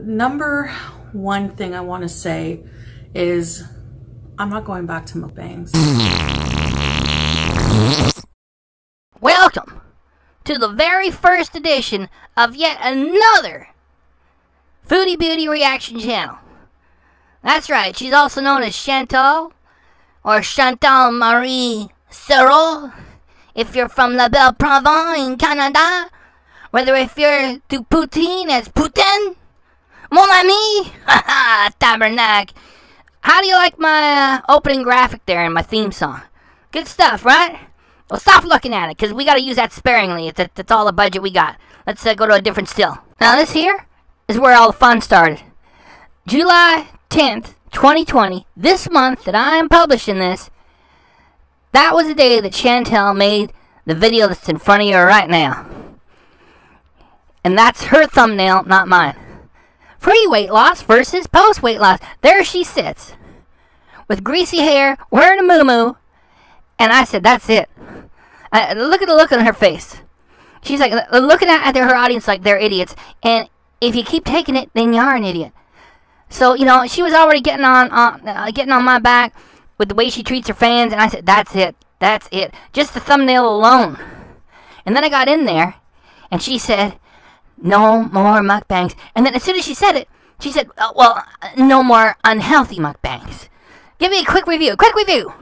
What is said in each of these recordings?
Number one thing I want to say is I'm not going back to mukbangs. Welcome to the very first edition of yet another Foodie Beauty Reaction channel. That's right, she's also known as Chantal or Chantal Marie Sarault if you're from La Belle Province in Canada, whether if you're to poutine as Putin Mon ami! Tabernacle. How do you like my uh, opening graphic there and my theme song? Good stuff, right? Well, stop looking at it, because we got to use that sparingly. It's, that's all the budget we got. Let's uh, go to a different still. Now, this here is where all the fun started. July 10th, 2020, this month that I am publishing this, that was the day that Chantal made the video that's in front of you right now. And that's her thumbnail, not mine. Pre weight loss versus post weight loss. There she sits with greasy hair, wearing a moo And I said, that's it. Look at the look on her face. She's like uh, looking at, at her audience like they're idiots. And if you keep taking it, then you are an idiot. So you know she was already getting on, on uh, getting on my back with the way she treats her fans, and I said, "That's it, that's it." Just the thumbnail alone. And then I got in there, and she said, no more mukbangs. And then as soon as she said it, she said, oh, well, uh, no more unhealthy mukbangs. Give me a quick review, quick review.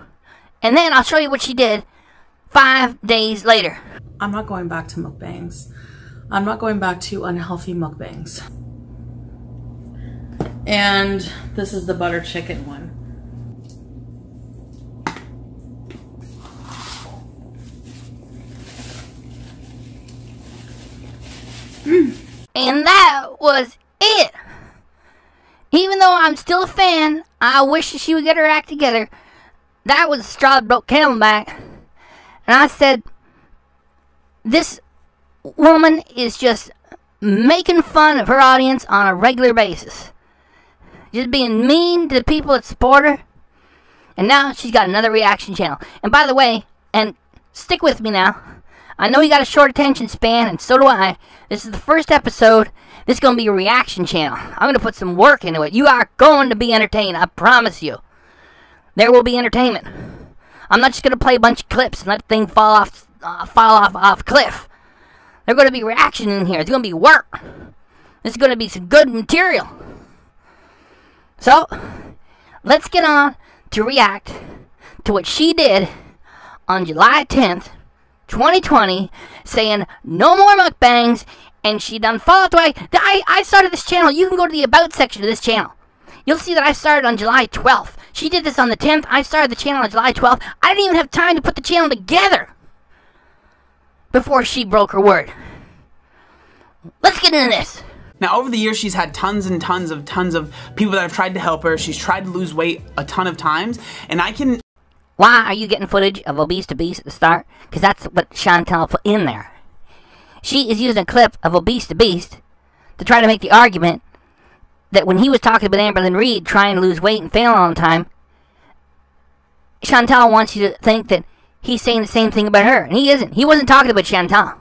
And then I'll show you what she did five days later. I'm not going back to mukbangs. I'm not going back to unhealthy mukbangs. And this is the butter chicken one. And that was it. Even though I'm still a fan, I wish she would get her act together. That was a straw that broke camel back. And I said, this woman is just making fun of her audience on a regular basis. Just being mean to the people that support her. And now she's got another reaction channel. And by the way, and stick with me now. I know you got a short attention span, and so do I. This is the first episode. This is going to be a reaction channel. I'm going to put some work into it. You are going to be entertained, I promise you. There will be entertainment. I'm not just going to play a bunch of clips and let the thing fall off, uh, fall off, off cliff. There's going to be reaction in here. It's going to be work. This is going to be some good material. So, let's get on to react to what she did on July 10th, 2020 saying no more mukbangs and she done followed out the way. I, I started this channel. You can go to the about section of this channel. You'll see that I started on July 12th. She did this on the 10th. I started the channel on July 12th. I didn't even have time to put the channel together before she broke her word. Let's get into this. Now, over the years, she's had tons and tons of tons of people that have tried to help her. She's tried to lose weight a ton of times, and I can why are you getting footage of Obese to Beast at the start? Because that's what Chantal put in there. She is using a clip of Obese to Beast to try to make the argument that when he was talking about Amberlynn Reid trying to lose weight and failing all the time, Chantal wants you to think that he's saying the same thing about her. And he isn't. He wasn't talking about Chantal.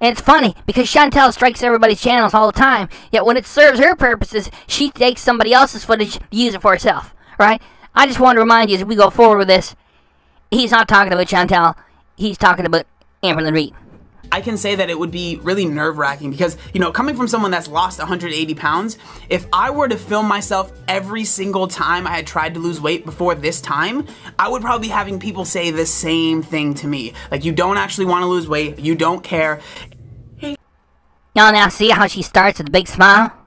And it's funny because Chantal strikes everybody's channels all the time, yet when it serves her purposes, she takes somebody else's footage to use it for herself. Right? I just want to remind you as we go forward with this, he's not talking about Chantal. He's talking about Amberlynn Reid. I can say that it would be really nerve wracking because, you know, coming from someone that's lost 180 pounds, if I were to film myself every single time I had tried to lose weight before this time, I would probably be having people say the same thing to me. Like, you don't actually want to lose weight, you don't care. Y'all now see how she starts with a big smile?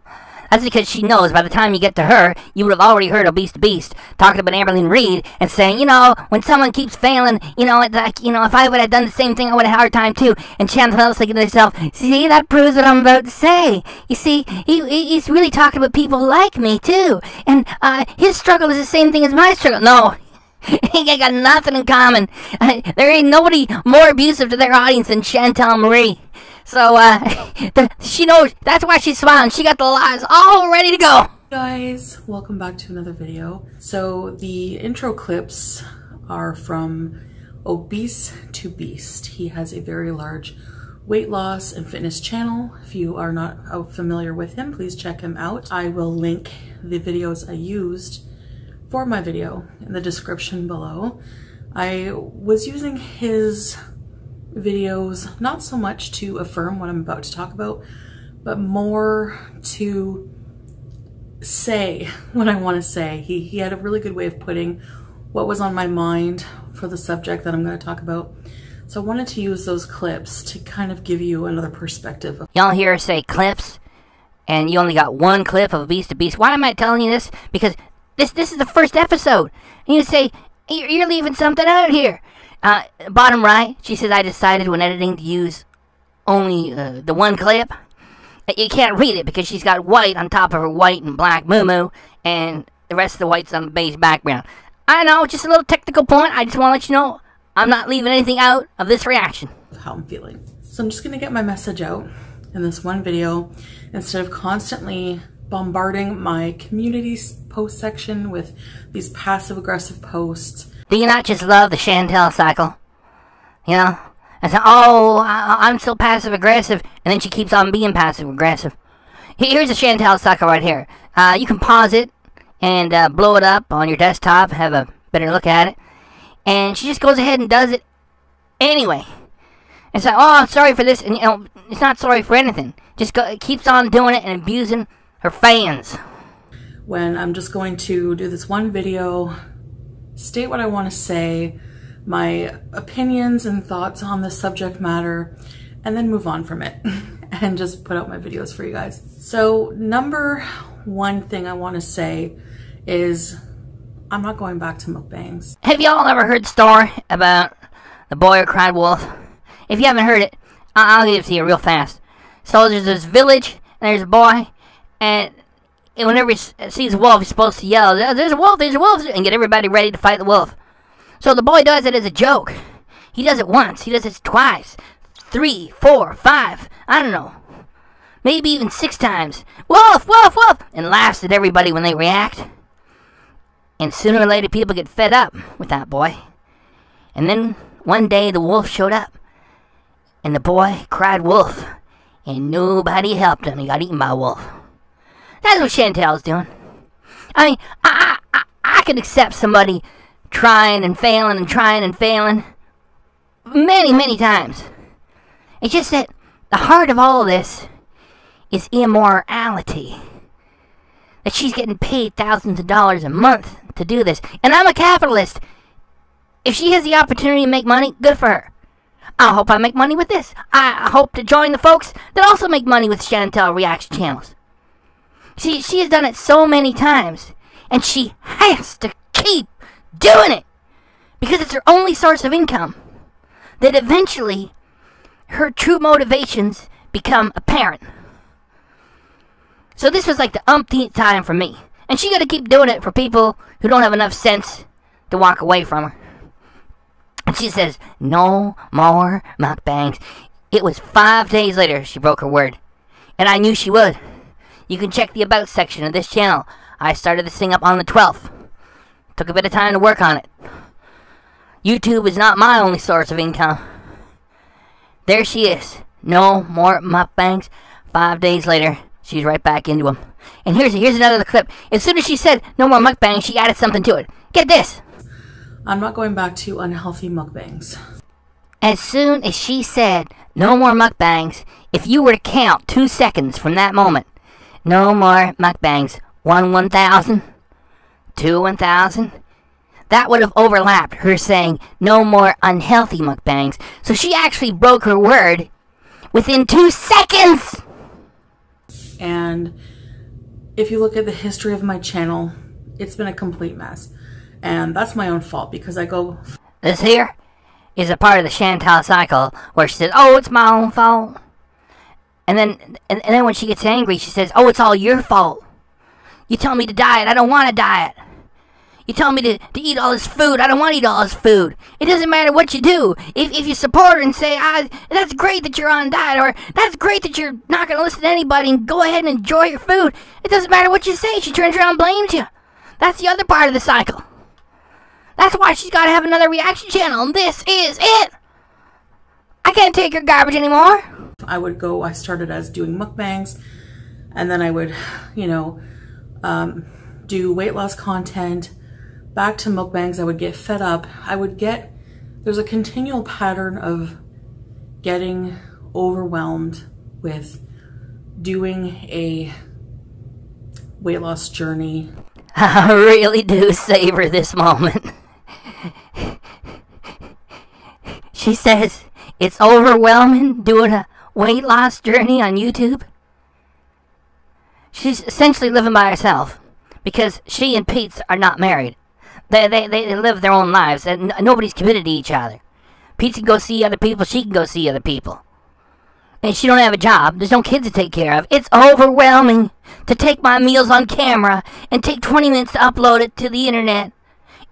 That's because she knows by the time you get to her, you would have already heard Obese to Beast talking about Amberlynn Reid and saying, you know, when someone keeps failing, you know, like, you know, if I would have done the same thing, I would have had a hard time too. And Chantal's thinking to herself, see, that proves what I'm about to say. You see, he, he's really talking about people like me too. And uh, his struggle is the same thing as my struggle. No, he got nothing in common. There ain't nobody more abusive to their audience than Chantal Marie. So, uh, the, she knows, that's why she's smiling. She got the lies all ready to go. guys, welcome back to another video. So, the intro clips are from Obese to Beast. He has a very large weight loss and fitness channel. If you are not familiar with him, please check him out. I will link the videos I used for my video in the description below. I was using his videos not so much to affirm what I'm about to talk about, but more to say what I want to say. He, he had a really good way of putting what was on my mind for the subject that I'm going to talk about. So I wanted to use those clips to kind of give you another perspective. Y'all hear her say clips, and you only got one clip of Beast to Beast. Why am I telling you this? Because this this is the first episode. And you say, you're leaving something out here. Uh, bottom right, she says, I decided when editing to use only uh, the one clip. You can't read it because she's got white on top of her white and black moo and the rest of the white's on the beige background. I know, just a little technical point. I just want to let you know I'm not leaving anything out of this reaction. How I'm feeling. So I'm just going to get my message out in this one video instead of constantly bombarding my community post section with these passive aggressive posts. Do you not just love the Chantal cycle? You know? And so, oh, I, am so passive aggressive, and then she keeps on being passive aggressive. Here's a Chantal cycle right here. Uh, you can pause it and uh, blow it up on your desktop, have a better look at it. And she just goes ahead and does it anyway. It's like, oh, I'm sorry for this, and you know, it's not sorry for anything. Just go, keeps on doing it and abusing her fans. When I'm just going to do this one video, state what I want to say, my opinions and thoughts on the subject matter, and then move on from it and just put out my videos for you guys. So number one thing I want to say is I'm not going back to mukbangs. Have y'all ever heard the story about the boy who cried wolf? If you haven't heard it, I'll give it to you real fast. So there's this village, and there's a boy, and whenever he uh, sees a wolf, he's supposed to yell, There's a wolf, there's a wolf, and get everybody ready to fight the wolf. So the boy does it as a joke. He does it once, he does it twice, three, four, five, I don't know. Maybe even six times. Wolf, wolf, wolf! And laughs at everybody when they react. And sooner or later, people get fed up with that boy. And then one day, the wolf showed up. And the boy cried wolf. And nobody helped him. He got eaten by a wolf. That's what Chantal's doing. I mean, I, I, I could accept somebody trying and failing and trying and failing many, many times. It's just that the heart of all of this is immorality. That she's getting paid thousands of dollars a month to do this. And I'm a capitalist. If she has the opportunity to make money, good for her. I hope I make money with this. I hope to join the folks that also make money with Chantal reaction channels. See, she has done it so many times, and she has to keep doing it because it's her only source of income. That eventually, her true motivations become apparent. So this was like the umpteenth time for me. And she gotta keep doing it for people who don't have enough sense to walk away from her. And she says, no more mukbangs. It was five days later she broke her word. And I knew she would. You can check the About section of this channel. I started this thing up on the 12th. Took a bit of time to work on it. YouTube is not my only source of income. There she is. No more mukbangs. Five days later, she's right back into them. And here's here's another clip. As soon as she said no more mukbangs, she added something to it. Get this. I'm not going back to unhealthy mukbangs. As soon as she said no more mukbangs, if you were to count two seconds from that moment, no more mukbangs, one 1,000, two 1,000, that would have overlapped her saying no more unhealthy mukbangs. So she actually broke her word within two seconds! And if you look at the history of my channel, it's been a complete mess. And that's my own fault because I go... This here is a part of the Chantal cycle where she says, oh, it's my own fault. And then, and, and then when she gets angry, she says, oh, it's all your fault. You tell me to diet. I don't want to diet. You tell me to, to eat all this food. I don't want to eat all this food. It doesn't matter what you do. If, if you support her and say, ah, that's great that you're on diet, or that's great that you're not going to listen to anybody and go ahead and enjoy your food, it doesn't matter what you say. She turns around and blames you. That's the other part of the cycle. That's why she's got to have another reaction channel, and this is it. I can't take your garbage anymore. I would go, I started as doing mukbangs and then I would, you know, um, do weight loss content, back to mukbangs. I would get fed up. I would get, there's a continual pattern of getting overwhelmed with doing a weight loss journey. I really do savor this moment. she says it's overwhelming doing a weight loss journey on YouTube. She's essentially living by herself because she and Peetz are not married. They, they, they live their own lives and nobody's committed to each other. Pete can go see other people, she can go see other people. And she don't have a job. There's no kids to take care of. It's overwhelming to take my meals on camera and take 20 minutes to upload it to the internet.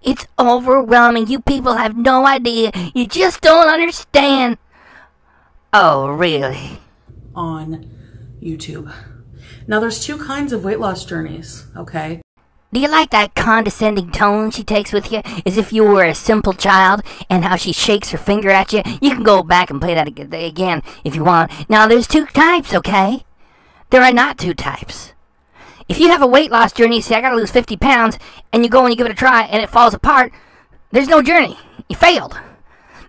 It's overwhelming. You people have no idea. You just don't understand. Oh, really? On YouTube. Now, there's two kinds of weight loss journeys, okay? Do you like that condescending tone she takes with you, as if you were a simple child, and how she shakes her finger at you? You can go back and play that again if you want. Now, there's two types, okay? There are not two types. If you have a weight loss journey, say, I gotta lose 50 pounds, and you go and you give it a try, and it falls apart, there's no journey. You failed.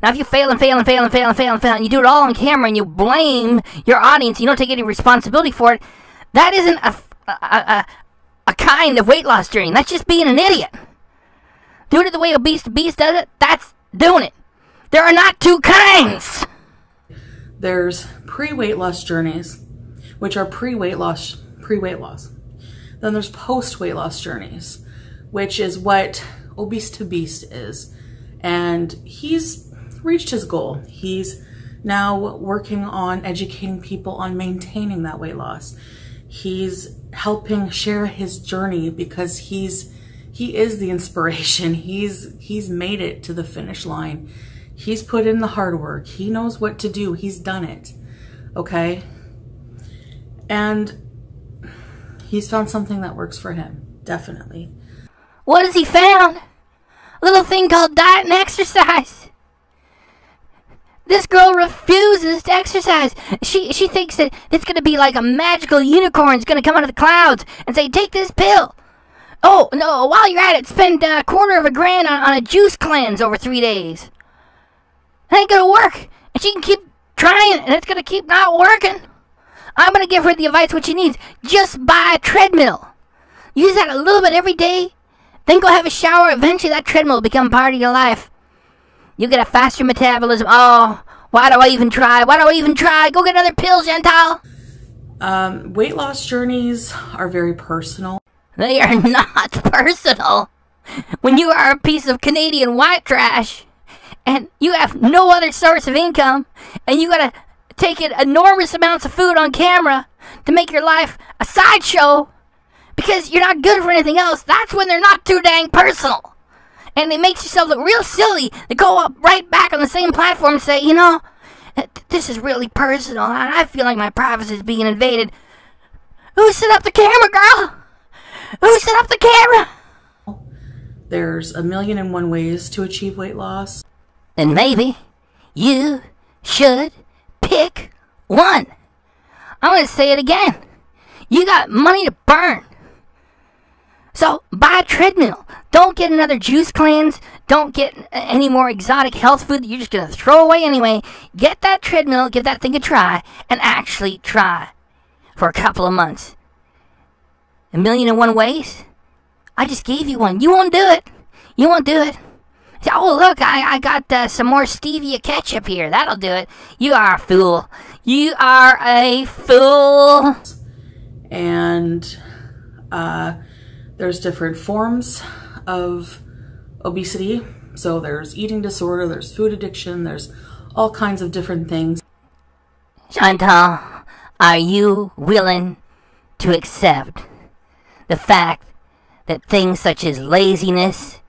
Now, if you fail and fail and fail and fail and fail and fail, and you do it all on camera, and you blame your audience, you don't take any responsibility for it, that isn't a, a, a, a kind of weight loss journey. That's just being an idiot. Doing it the way Obese to Beast does it, that's doing it. There are not two kinds. There's pre-weight loss journeys, which are pre-weight loss, pre-weight loss. Then there's post-weight loss journeys, which is what Obese to Beast is. And he's reached his goal. He's now working on educating people on maintaining that weight loss. He's helping share his journey because he's he is the inspiration. He's he's made it to the finish line. He's put in the hard work. He knows what to do. He's done it. Okay? And he's found something that works for him. Definitely. What has he found? A little thing called diet and exercise. This girl refuses to exercise. She she thinks that it's gonna be like a magical unicorn is gonna come out of the clouds and say, "Take this pill." Oh no! While you're at it, spend a quarter of a grand on, on a juice cleanse over three days. That ain't gonna work, and she can keep trying, and it's gonna keep not working. I'm gonna give her the advice what she needs. Just buy a treadmill. Use that a little bit every day. Then go have a shower. Eventually, that treadmill will become part of your life. You get a faster metabolism. Oh, why do I even try? Why do I even try? Go get another pill, Gentile. Um, weight loss journeys are very personal. They are not personal. When you are a piece of Canadian white trash and you have no other source of income and you gotta take in enormous amounts of food on camera to make your life a sideshow because you're not good for anything else, that's when they're not too dang personal and it makes yourself look real silly to go up right back on the same platform and say, you know, this is really personal, and I feel like my privacy is being invaded. Who set up the camera, girl? Who set up the camera? There's a million and one ways to achieve weight loss. And maybe you should pick one. I'm going to say it again. You got money to burn. So buy a treadmill. Don't get another juice cleanse. Don't get any more exotic health food that you're just going to throw away anyway. Get that treadmill, give that thing a try, and actually try for a couple of months. A million and one ways? I just gave you one. You won't do it. You won't do it. Oh, look, I, I got uh, some more stevia ketchup here. That'll do it. You are a fool. You are a fool. And, uh, there's different forms of obesity. So there's eating disorder, there's food addiction, there's all kinds of different things. Chantal, are you willing to accept the fact that things such as laziness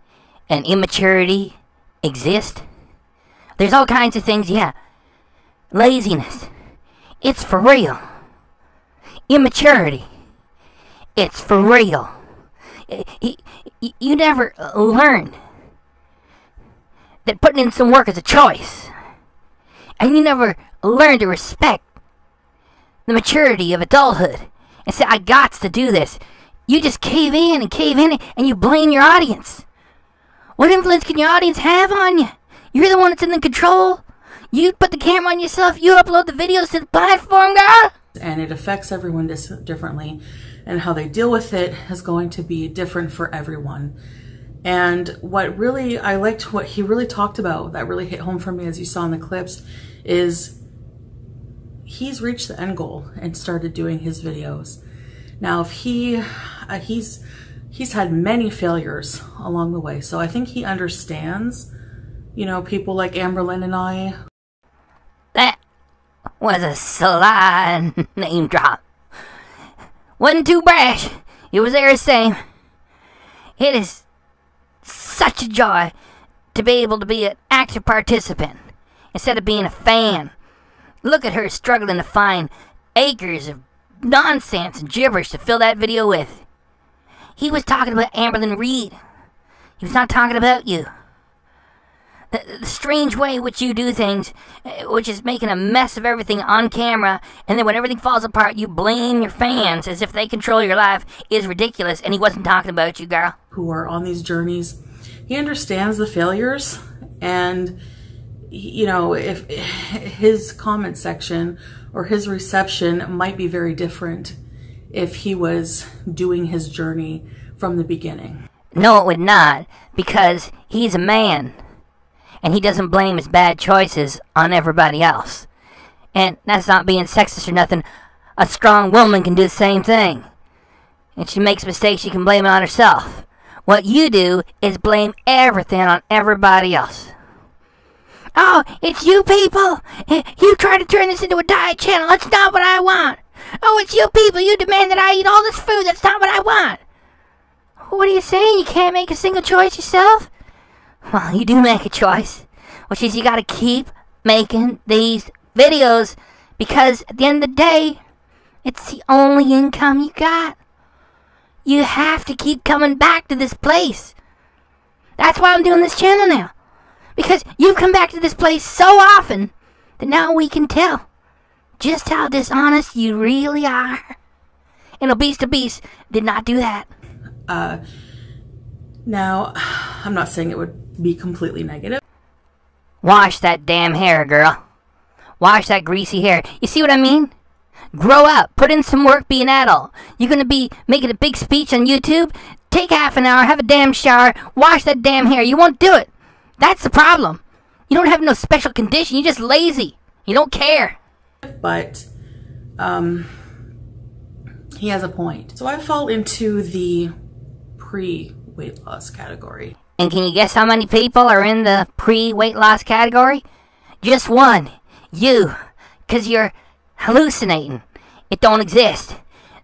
and immaturity exist? There's all kinds of things, yeah. Laziness, it's for real. Immaturity, it's for real eh, you never learn that putting in some work is a choice. And you never learn to respect the maturity of adulthood and say, I got to do this. You just cave in and cave in and you blame your audience. What influence can your audience have on you? You're the one that's in the control. You put the camera on yourself. You upload the videos to the platform, girl. And it affects everyone differently, and how they deal with it is going to be different for everyone. And what really, I liked what he really talked about that really hit home for me as you saw in the clips is he's reached the end goal and started doing his videos. Now, if he, uh, he's, he's had many failures along the way. So I think he understands, you know, people like Amberlynn and I. That was a sly name drop. Wasn't too brash. It was there the same. It is such a joy to be able to be an active participant instead of being a fan. Look at her struggling to find acres of nonsense and gibberish to fill that video with. He was talking about Amberlynn Reid. He was not talking about you. The, the, strange way which you do things, eh, which is making a mess of everything on camera, and then when everything falls apart, you blame your fans as if they control your life, is ridiculous. And he wasn't talking about you, girl. Who are on these journeys. He understands the failures, and you know, if his comment section or his reception might be very different if he was doing his journey from the beginning. No, it would not, because he's a man and he doesn't blame his bad choices on everybody else. And that's not being sexist or nothing. A strong woman can do the same thing. And she makes mistakes, she can blame it on herself. What you do is blame everything on everybody else. Oh, it's you people! You try to turn this into a diet channel. That's not what I want. Oh, it's you people. You demand that I eat all this food. That's not what I want. What are you saying? You can't make a single choice yourself? Well, you do make a choice, which is you gotta keep making these videos because at the end of the day, it's the only income you got. You have to keep coming back to this place. That's why I'm doing this channel now. Because you've come back to this place so often that now we can tell just how dishonest you really are. And Obese to Beast did not do that. Uh, now, I'm not saying it would be completely negative. Wash that damn hair, girl. Wash that greasy hair. You see what I mean? Grow up. Put in some work, be an adult. You're gonna be making a big speech on YouTube? Take half an hour, have a damn shower, wash that damn hair. You won't do it. That's the problem. You don't have no special condition. You're just lazy. You don't care. But, um, he has a point. So I fall into the pre weight loss category. And can you guess how many people are in the pre weight loss category? Just one. You. Because you're hallucinating. It don't exist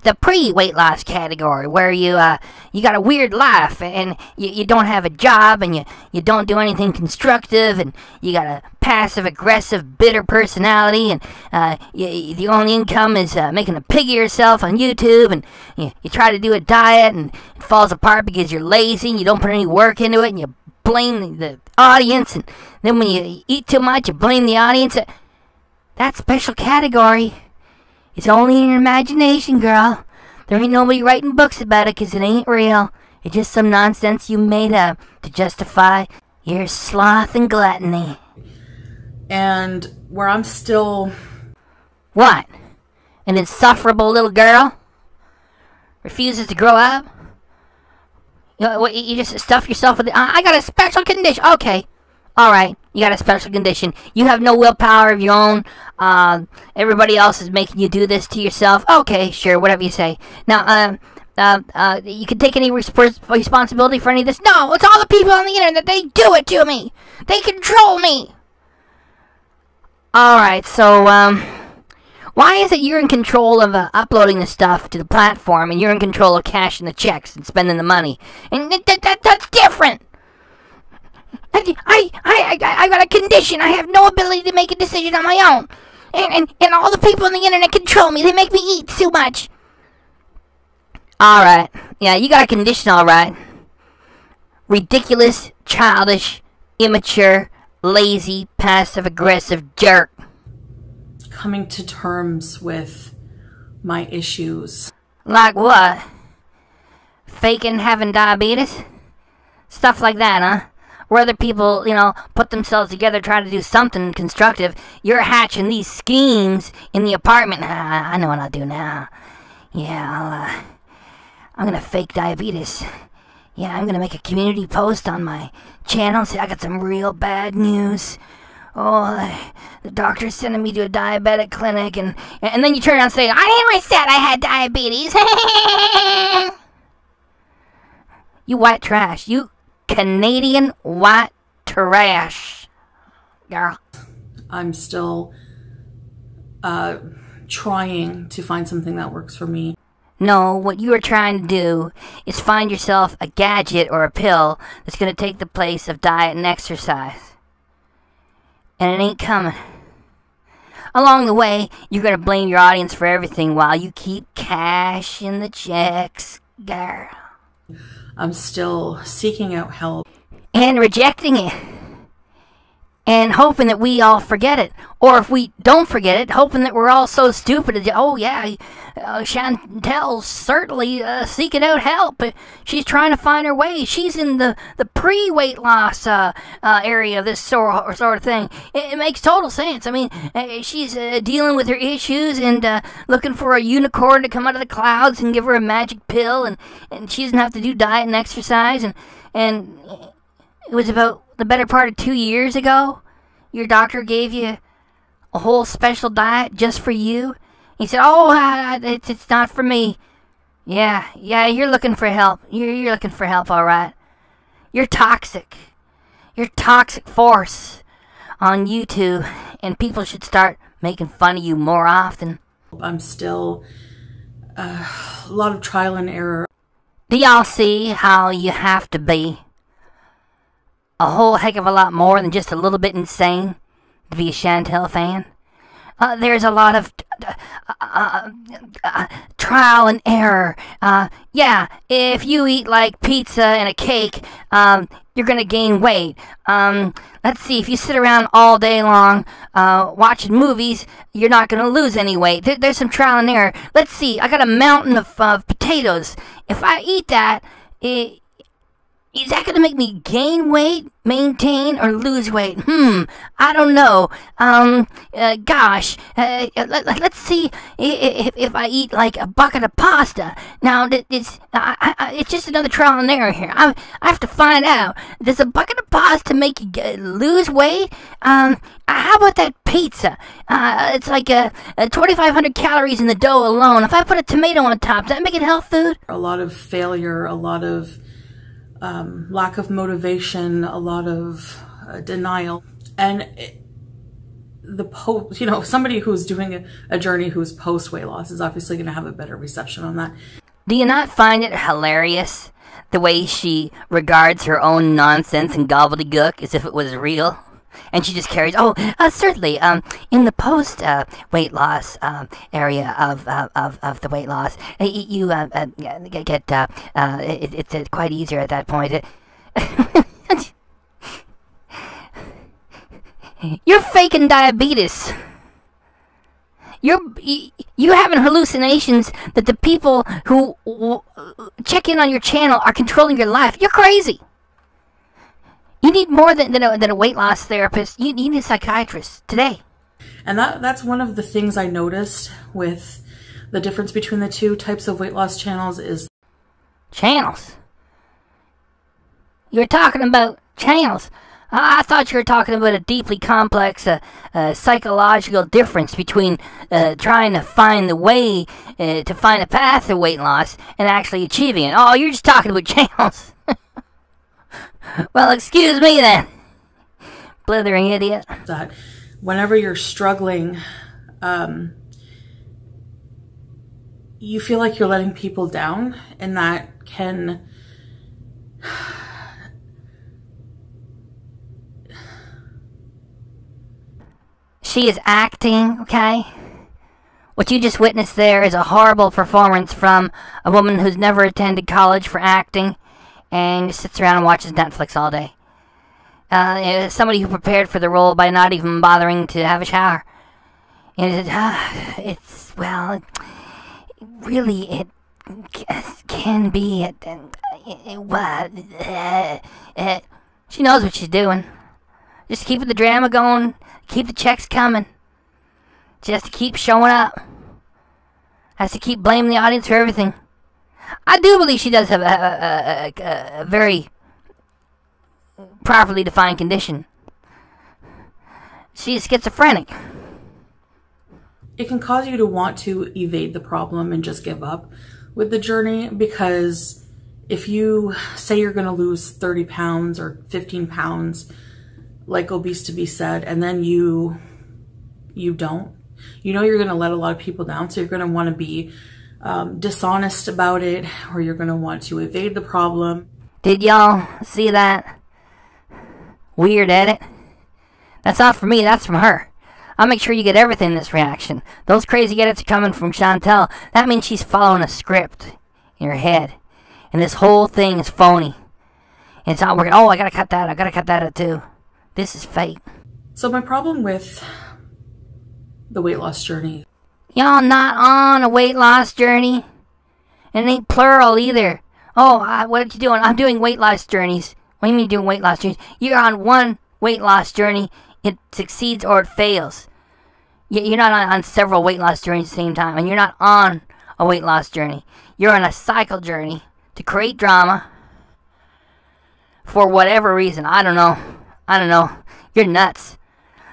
the pre-weight loss category where you uh, you got a weird life and you, you don't have a job and you, you don't do anything constructive and you got a passive aggressive bitter personality and uh, you, the only income is uh, making a pig of yourself on YouTube and you, you try to do a diet and it falls apart because you're lazy and you don't put any work into it and you blame the audience and then when you eat too much you blame the audience. That special category it's only in your imagination, girl. There ain't nobody writing books about it 'cause it ain't real. It's just some nonsense you made up to justify your sloth and gluttony. And where I'm still. What? An insufferable little girl? Refuses to grow up? You, you just stuff yourself with. The, I got a special condition. Okay. Alright, you got a special condition. You have no willpower of your own. Uh, everybody else is making you do this to yourself. Okay, sure, whatever you say. Now, uh, uh, uh, you can take any resp responsibility for any of this? No, it's all the people on the internet. They do it to me. They control me. Alright, so, um, why is it you're in control of uh, uploading the stuff to the platform and you're in control of cashing the checks and spending the money? And that, that, that's different. I, I, I, I got a condition. I have no ability to make a decision on my own. And, and, and all the people on the internet control me. They make me eat too much. Alright. Yeah, you got a condition, alright. Ridiculous, childish, immature, lazy, passive aggressive jerk. Coming to terms with my issues. Like what? Faking having diabetes? Stuff like that, huh? Where other people, you know, put themselves together trying to do something constructive, you're hatching these schemes in the apartment. I know what I'll do now. Yeah, I'll, uh, I'm gonna fake diabetes. Yeah, I'm gonna make a community post on my channel. Say I got some real bad news. Oh, the, the doctor's sending me to a diabetic clinic, and and then you turn around and say, I never said I had diabetes. you white trash. You Canadian white trash, girl. I'm still uh, trying to find something that works for me. No, what you are trying to do is find yourself a gadget or a pill that's going to take the place of diet and exercise. And it ain't coming. Along the way, you're going to blame your audience for everything while you keep cashing the checks, girl. I'm still seeking out help. And rejecting it. And hoping that we all forget it. Or if we don't forget it, hoping that we're all so stupid. That, oh, yeah, uh, Chantal's certainly uh, seeking out help. She's trying to find her way. She's in the, the pre weight loss uh, uh, area of this sort, sort of thing. It, it makes total sense. I mean, uh, she's uh, dealing with her issues and uh, looking for a unicorn to come out of the clouds and give her a magic pill, and, and she doesn't have to do diet and exercise. And, and it was about the better part of two years ago. Your doctor gave you a whole special diet just for you. He said, "Oh, it's it's not for me." Yeah, yeah, you're looking for help. You're you're looking for help, all right. You're toxic. You're toxic force on YouTube, and people should start making fun of you more often. I'm still uh, a lot of trial and error. Do y'all see how you have to be a whole heck of a lot more than just a little bit insane to be a Chantal fan? Uh, there's a lot of uh, uh, uh, trial and error. Uh, yeah, if you eat like pizza and a cake, um, you're gonna gain weight. Um, let's see, if you sit around all day long uh, watching movies, you're not gonna lose any weight. There, there's some trial and error. Let's see, I got a mountain of, of potatoes. If I eat that, it, is that going to make me gain weight, maintain, or lose weight? Hmm, I don't know. Um, uh, gosh, uh, let, us see if, if I eat like a bucket of pasta. Now, it's, I, I, it's just another trial and error here. I, I have to find out. Does a bucket of pasta make you get, lose weight? Um, uh, how about that pizza? Uh, it's like a, a 2,500 calories in the dough alone. If I put a tomato on top, does that make it health food? A lot of failure, a lot of um, lack of motivation, a lot of uh, denial. And it, the post, you know, somebody who's doing a, a journey who's post weight loss is obviously going to have a better reception on that. Do you not find it hilarious the way she regards her own nonsense and gobbledygook as if it was real? And she just carries. Oh, uh, certainly. Um, in the post uh, weight loss um, area of, uh, of of the weight loss, you uh, uh, get uh, it, it's quite easier at that point. You're faking diabetes. You're you having hallucinations that the people who check in on your channel are controlling your life. You're crazy. You need more than, than, a, than a weight loss therapist. You need a psychiatrist today. And that that's one of the things I noticed with the difference between the two types of weight loss channels is channels. You're talking about channels. I thought you were talking about a deeply complex uh, uh, psychological difference between uh, trying to find the way uh, to find a path to weight loss and actually achieving it. Oh, you're just talking about channels. Well, excuse me then. Blithering idiot. That whenever you're struggling, um, you feel like you're letting people down, and that can. She is acting, okay? What you just witnessed there is a horrible performance from a woman who's never attended college for acting and sits around and watches Netflix all day. Uh, somebody who prepared for the role by not even bothering to have a shower. And it, uh, it's, well, really it can be it, it, uh, she knows what she's doing. Just keep the drama going, keep the checks coming. Just keep showing up. Has to keep blaming the audience for everything. I do believe she does have a, a, a, a very properly defined condition. She is schizophrenic. It can cause you to want to evade the problem and just give up with the journey because if you say you're going to lose 30 pounds or 15 pounds, like Obese to Beast said, and then you you don't, you know you're going to let a lot of people down. So you're going to want to be um, dishonest about it, or you're going to want to evade the problem. Did y'all see that weird edit? That's not for me. That's from her. I'll make sure you get everything in this reaction. Those crazy edits are coming from Chantal. That means she's following a script in her head. And this whole thing is phony. And it's not working. Oh, I gotta cut that. I gotta cut that out too. This is fake. So my problem with the weight loss journey. Y'all not on a weight loss journey. And it ain't plural either. Oh, I, what are you doing? I'm doing weight loss journeys. What do you mean doing weight loss journeys? You're on one weight loss journey it succeeds or it fails. You're not on, on several weight loss journeys at the same time, and you're not on a weight loss journey. You're on a cycle journey to create drama for whatever reason. I don't know. I don't know. You're nuts.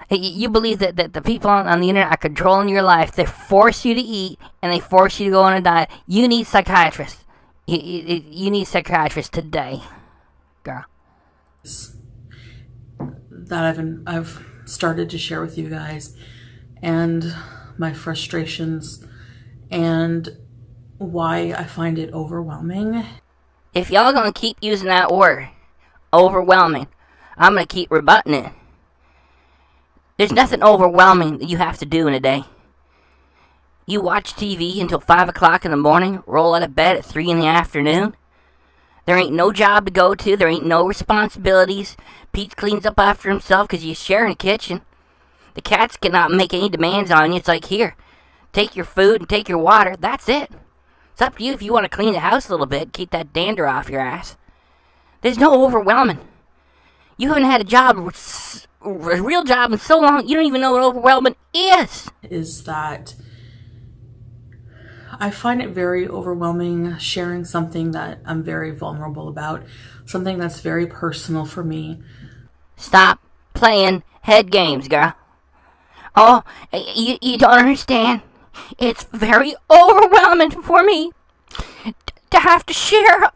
You believe that, that the people on, on the internet are controlling your life. They force you to eat and they force you to go on a diet. You need psychiatrists. You, you, you need psychiatrists today, girl that I've been, I've started to share with you guys and my frustrations and why I find it overwhelming. If y'all gonna keep using that word, overwhelming, I'm gonna keep rebutting it. There's nothing overwhelming that you have to do in a day. You watch TV until 5 o'clock in the morning, roll out of bed at 3 in the afternoon, there ain't no job to go to. There ain't no responsibilities. Pete cleans up after himself because he's sharing the kitchen. The cats cannot make any demands on you. It's like, here, take your food and take your water. That's it. It's up to you if you want to clean the house a little bit, keep that dander off your ass. There's no overwhelming. You haven't had a job, a real job in so long, you don't even know what overwhelming is. Is that I find it very overwhelming sharing something that I'm very vulnerable about, something that's very personal for me. Stop playing head games, girl. Oh, you, you don't understand. It's very overwhelming for me to have to share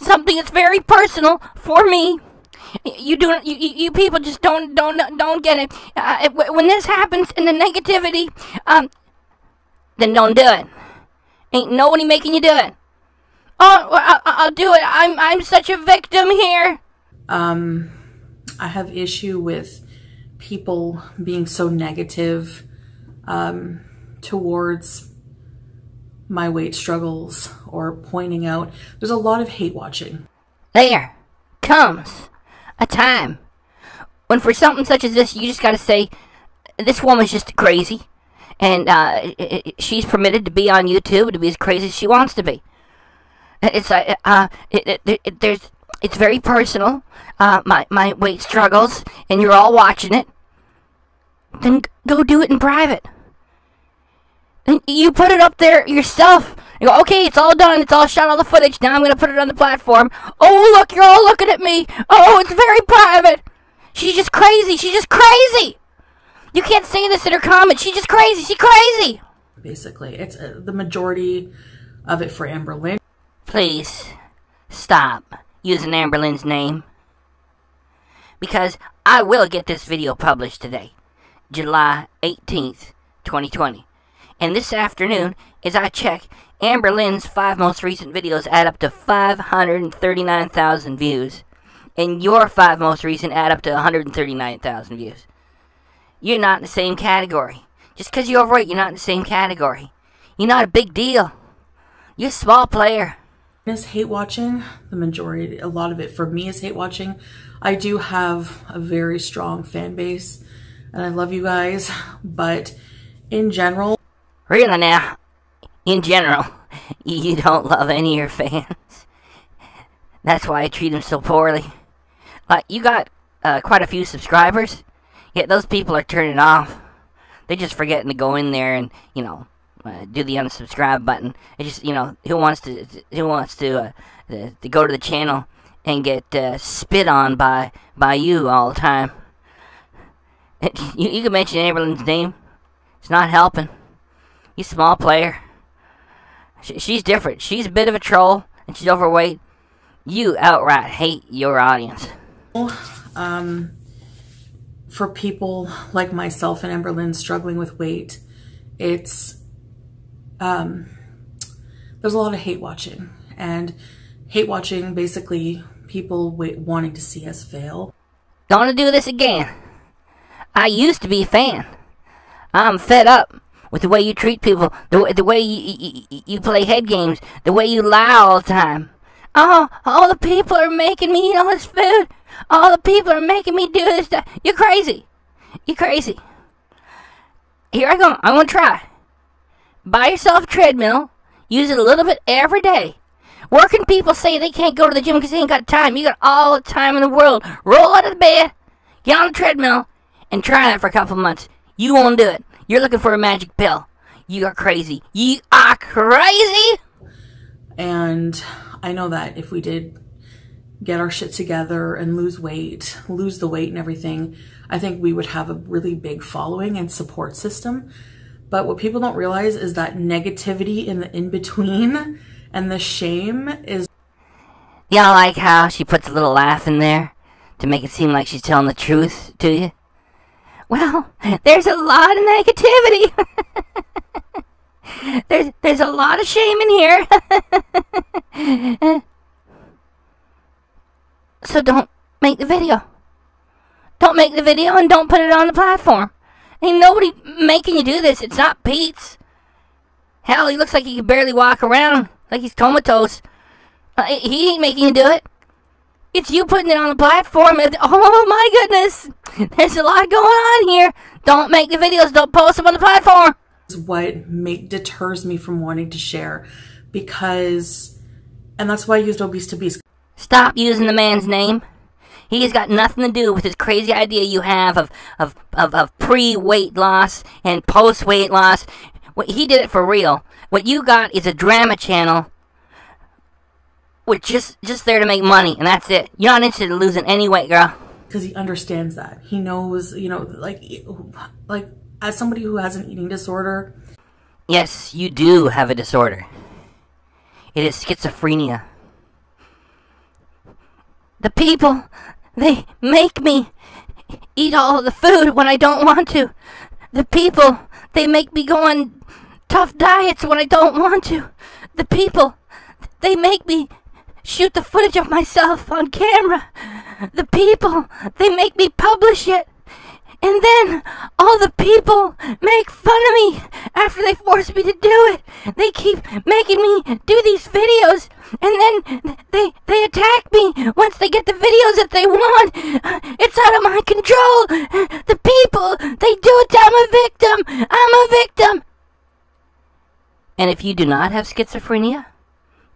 something that's very personal for me. You do you, you people just don't don't don't get it. Uh, when this happens in the negativity, um, then don't do it. Ain't nobody making you do it. Oh, I'll, I'll do it. I'm I'm such a victim here. Um, I have issue with people being so negative um, towards my weight struggles or pointing out. There's a lot of hate watching. There comes a time when for something such as this, you just gotta say, this woman's just crazy and uh, it, it, she's permitted to be on YouTube to be as crazy as she wants to be. It's uh, uh it, it, there's it's very personal. Uh, my my weight struggles, and you're all watching it. Then go do it in private. And you put it up there yourself. You go, okay, it's all done. It's all shot, all the footage. Now I'm gonna put it on the platform. Oh, look, you're all looking at me. Oh, it's very private. She's just crazy. She's just crazy. You can't say this in her comments. She's just crazy. She's crazy. Basically, it's uh, the majority of it for Amberlynn. Please stop using Amberlynn's name. Because I will get this video published today, July 18th, 2020. And this afternoon, as I check, Amberlynn's five most recent videos add up to 539,000 views. And your five most recent add up to 139,000 views. You're not in the same category. Just because you're overweight, you're not in the same category. You're not a big deal. You're a small player. Is hate watching. The majority, a lot of it for me is hate watching. I do have a very strong fan base and I love you guys, but in general. Really now? In general, you don't love any of your fans. That's why I treat them so poorly. Like, you got uh, quite a few subscribers, yet those people are turning off. They're just forgetting to go in there and, you know, uh, do the unsubscribe button. It's just, you know, who wants to, who wants to, uh, to, go to the channel and get uh, spit on by, by you all the time. you, you can mention Amberlynn's name. It's not helping. You small player. She, she's different. She's a bit of a troll, and she's overweight. You outright hate your audience. Um, for people like myself and Amberlynn struggling with weight, it's um, there's a lot of hate watching, and hate watching basically people wanting to see us fail. To do this again. I used to be a fan. I'm fed up with the way you treat people, the, the way you, you, you play head games, the way you lie all the time. Oh, all the people are making me eat all this food. All the people are making me do this. Stuff. You're crazy. You're crazy. Here I go. I'm going to try. Buy yourself a treadmill. Use it a little bit every day. Working people say they can't go to the gym because they ain't got time. You got all the time in the world. Roll out of the bed, get on the treadmill, and try that for a couple months. You won't do it. You're looking for a magic pill. You are crazy. You are crazy. And I know that if we did get our shit together and lose weight, lose the weight and everything, I think we would have a really big following and support system. But what people don't realize is that negativity in the in between and the shame is. Y'all like how she puts a little laugh in there to make it seem like she's telling the truth to you? Well, there's a lot of negativity. there's there's a lot of shame in here. so don't make the video. Don't make the video and don't put it on the platform. Ain't nobody making you do this. It's not Peetz. Hell, he looks like he can barely walk around, like he's comatose. Uh, he ain't making you do it. It's you putting it on the platform. Oh my goodness, there's a lot going on here. Don't make the videos. Don't post them on the platform. What make deters me from wanting to share, because, and that's why I used Obese to Beast. Stop using the man's name. He's got nothing to do with this crazy idea you have of of of, of pre weight loss and post weight loss. He did it for real. What you got is a drama channel we're just just there to make money, and that's it. You're not interested in losing any weight, girl. Because he understands that. He knows, you know, like, like as somebody who has an eating disorder. Yes, you do have a disorder. It is schizophrenia. The people, they make me eat all the food when I don't want to. The people, they make me go on tough diets when I don't want to. The people, they make me shoot the footage of myself on camera. The people, they make me publish it. And then all the people make fun of me after they force me to do it. They keep making me do these videos and then they they attack me once they get the videos that they want. It's out of my control. The people, they do it. I'm a victim. I'm a victim. And if you do not have schizophrenia,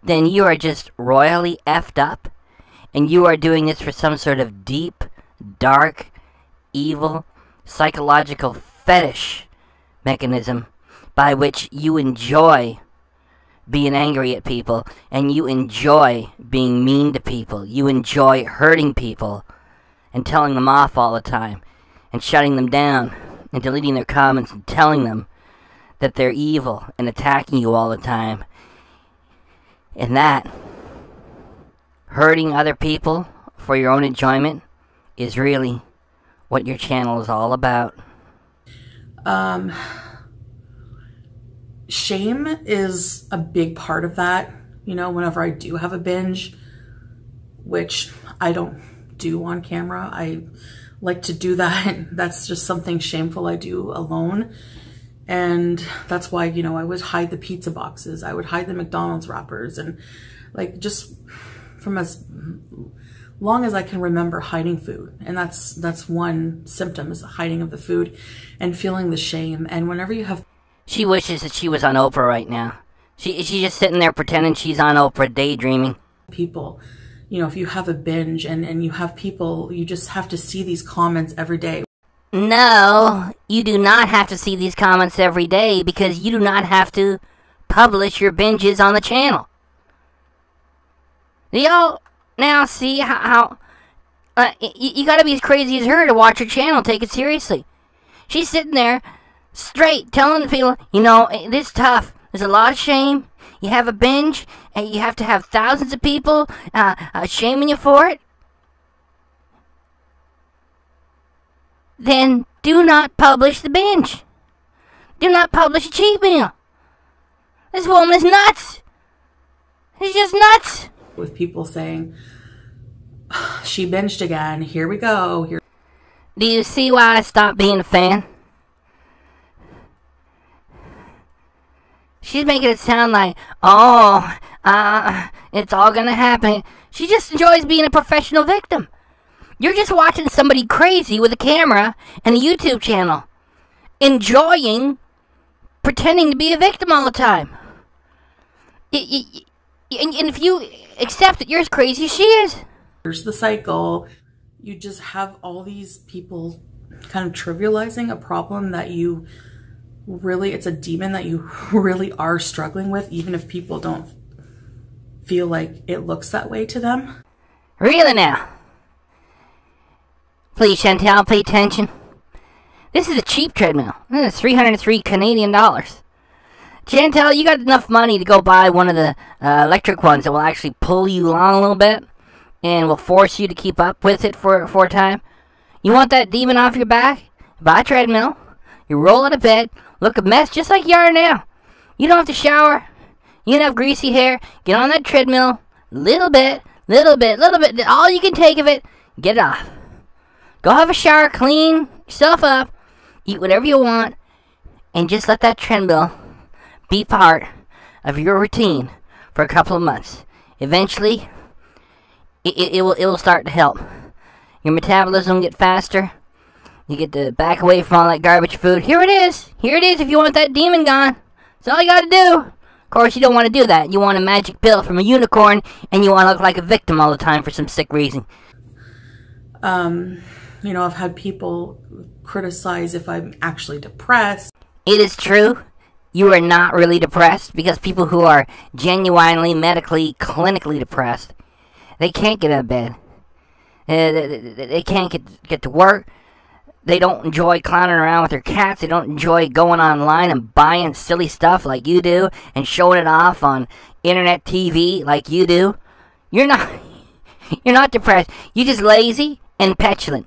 then you are just royally effed up, and you are doing this for some sort of deep, dark, evil, psychological fetish mechanism by which you enjoy being angry at people and you enjoy being mean to people. You enjoy hurting people and telling them off all the time and shutting them down and deleting their comments and telling them that they're evil and attacking you all the time and that hurting other people for your own enjoyment is really what your channel is all about. Um, shame is a big part of that. You know, whenever I do have a binge, which I don't do on camera, I like to do that. That's just something shameful I do alone. And that's why, you know, I would hide the pizza boxes. I would hide the McDonald's wrappers and like just from as long as I can remember hiding food. And that's, that's one symptom is the hiding of the food and feeling the shame. And whenever you have. She wishes that she was on Oprah right now She she's just sitting there pretending she's on Oprah, daydreaming. people. You know, if you have a binge and, and you have people, you just have to see these comments every day. No, you do not have to see these comments every day because you do not have to publish your binges on the channel. Do y'all now see how, how uh, you, you gotta be as crazy as her to watch her channel, take it seriously. She's sitting there straight telling the people, you know, eh, this tough. There's a lot of shame. You have a binge, and you have to have thousands of people uh, uh, shaming you for it. Then do not publish the binge. Do not publish a cheat meal. This woman is nuts. She's just nuts. with people saying, she binged again. Here we go. Here. Do you see why I stopped being a fan? She's making it sound like, oh, uh, it's all gonna happen. She just enjoys being a professional victim. You're just watching somebody crazy with a camera and a YouTube channel, enjoying pretending to be a victim all the time. Y- y- and, and if you accept that you're as crazy as she is, Here's the cycle. You just have all these people kind of trivializing a problem that you really, it's a demon that you really are struggling with, even if people don't feel like it looks that way to them. Really now? Please, Chantal, pay attention. This is a cheap treadmill. Is 303 Canadian dollars. Chantal, you got enough money to go buy one of the uh, electric ones that will actually pull you along a little bit and will force you to keep up with it for, for a time? You want that demon off your back? Buy a treadmill. You roll out of bed, look a mess just like you are now. You don't have to shower. You don't have greasy hair. Get on that treadmill, little bit, little bit, little bit. All you can take of it, get it off. Go have a shower, clean yourself up, eat whatever you want, and just let that treadmill be part of your routine for a couple of months. Eventually, it, it, it will it will start to help. Your metabolism will get faster. You get to back away from all that garbage food. Here it is. Here it is if you want that demon gone. That's all you gotta do. Of course, you don't want to do that. You want a magic pill from a unicorn, and you want to look like a victim all the time for some sick reason. Um, you know, I've had people criticize if I'm actually depressed. It is true. You are not really depressed because people who are genuinely medically, clinically depressed, they can't get out of bed. They can't get get to work. They don't enjoy clowning around with their cats. They don't enjoy going online and buying silly stuff like you do and showing it off on internet TV like you do. You're not you're not depressed. You're just lazy and petulant.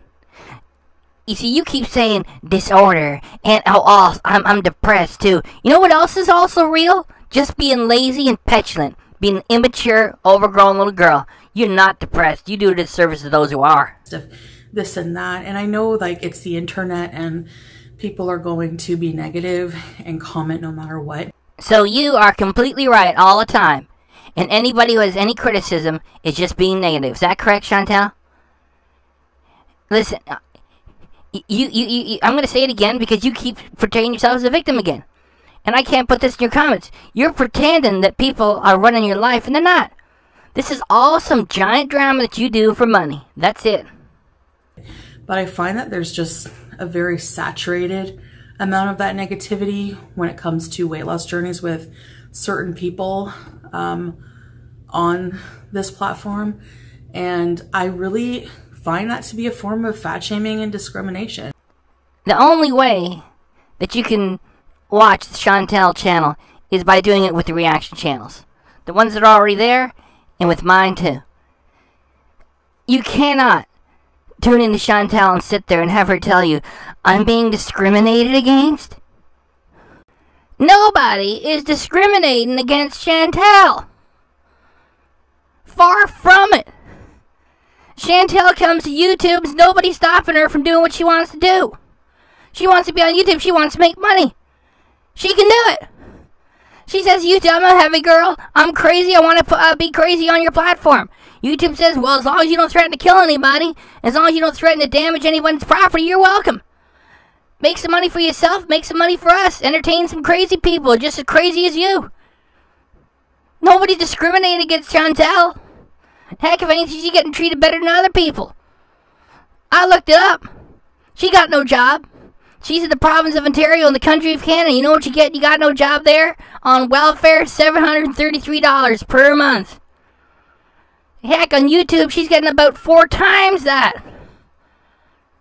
You see, you keep saying disorder and oh, oh I'm, I'm depressed too. You know what else is also real? Just being lazy and petulant, being an immature, overgrown little girl. You're not depressed. You do a disservice to those who are. this and that. And I know like it's the internet and people are going to be negative and comment no matter what. So you are completely right all the time. And anybody who has any criticism is just being negative. Is that correct, Chantal? Listen, you, you, you, you I'm going to say it again because you keep portraying yourself as a victim again. And I can't put this in your comments. You're pretending that people are running your life, and they're not. This is all some giant drama that you do for money. That's it. But I find that there's just a very saturated amount of that negativity when it comes to weight loss journeys with certain people um, on this platform. And I really find that to be a form of fat shaming and discrimination. The only way that you can watch the Chantal channel is by doing it with the reaction channels. The ones that are already there, and with mine too. You cannot tune into Chantal and sit there and have her tell you, I'm being discriminated against. Nobody is discriminating against Chantal. Far from it. Chantal comes to YouTube's nobody's stopping her from doing what she wants to do. She wants to be on YouTube. She wants to make money. She can do it. She says, YouTube, I'm a heavy girl. I'm crazy. I want to uh, be crazy on your platform. YouTube says, well, as long as you don't threaten to kill anybody, as long as you don't threaten to damage anyone's property, you're welcome. Make some money for yourself. Make some money for us. Entertain some crazy people just as crazy as you. Nobody discriminated against Chantal. Heck, if anything, she's getting treated better than other people. I looked it up. She got no job. She's in the province of Ontario in the country of Canada. You know what you get? You got no job there? On welfare, $733 per month. Heck, on YouTube, she's getting about four times that.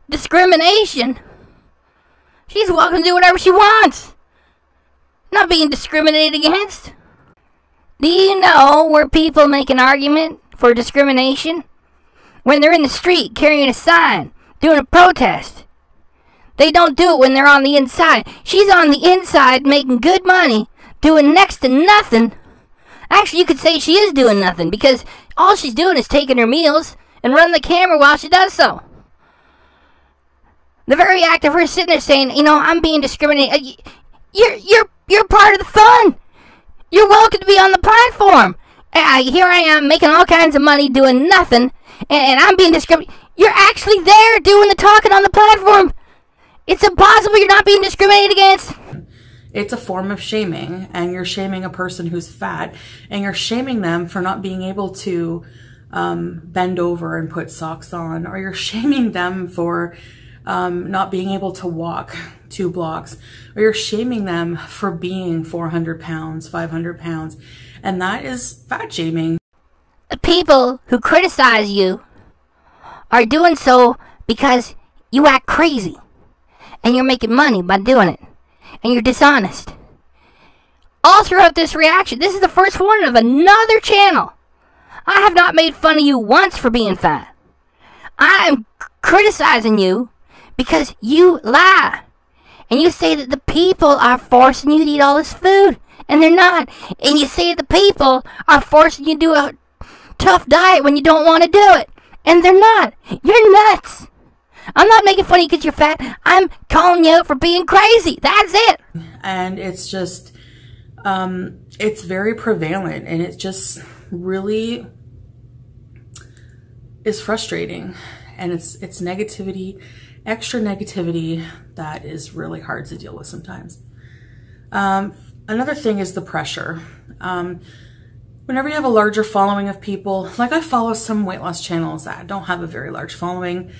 Discrimination. She's welcome to do whatever she wants. Not being discriminated against. Do you know where people make an argument for discrimination? When they're in the street carrying a sign, doing a protest. They don't do it when they're on the inside. She's on the inside making good money, doing next to nothing. Actually, you could say she is doing nothing because all she's doing is taking her meals and running the camera while she does so. The very act of her sitting there saying, "You know, I'm being discriminated," uh, you're you're you're part of the fun. You're welcome to be on the platform. Uh, here I am making all kinds of money doing nothing, and, and I'm being discriminated. You're actually there doing the talking on the platform. It's impossible you're not being discriminated against. It's a form of shaming, and you're shaming a person who's fat, and you're shaming them for not being able to um, bend over and put socks on, or you're shaming them for um, not being able to walk two blocks, or you're shaming them for being 400 pounds, 500 pounds, and that is fat shaming. The people who criticize you are doing so because you act crazy and you're making money by doing it and you're dishonest. All throughout this reaction, this is the first one of another channel. I have not made fun of you once for being fat. I am criticizing you because you lie. And you say that the people are forcing you to eat all this food. And they're not. And you see, the people are forcing you to do a tough diet when you don't want to do it. And they're not. You're nuts. I'm not making fun of you because you're fat. I'm calling you out for being crazy. That's it. And it's just, um, it's very prevalent and it just really is frustrating. And it's, it's negativity, extra negativity that is really hard to deal with sometimes. Um, another thing is the pressure. Um, whenever you have a larger following of people, like I follow some weight loss channels that don't have a very large following,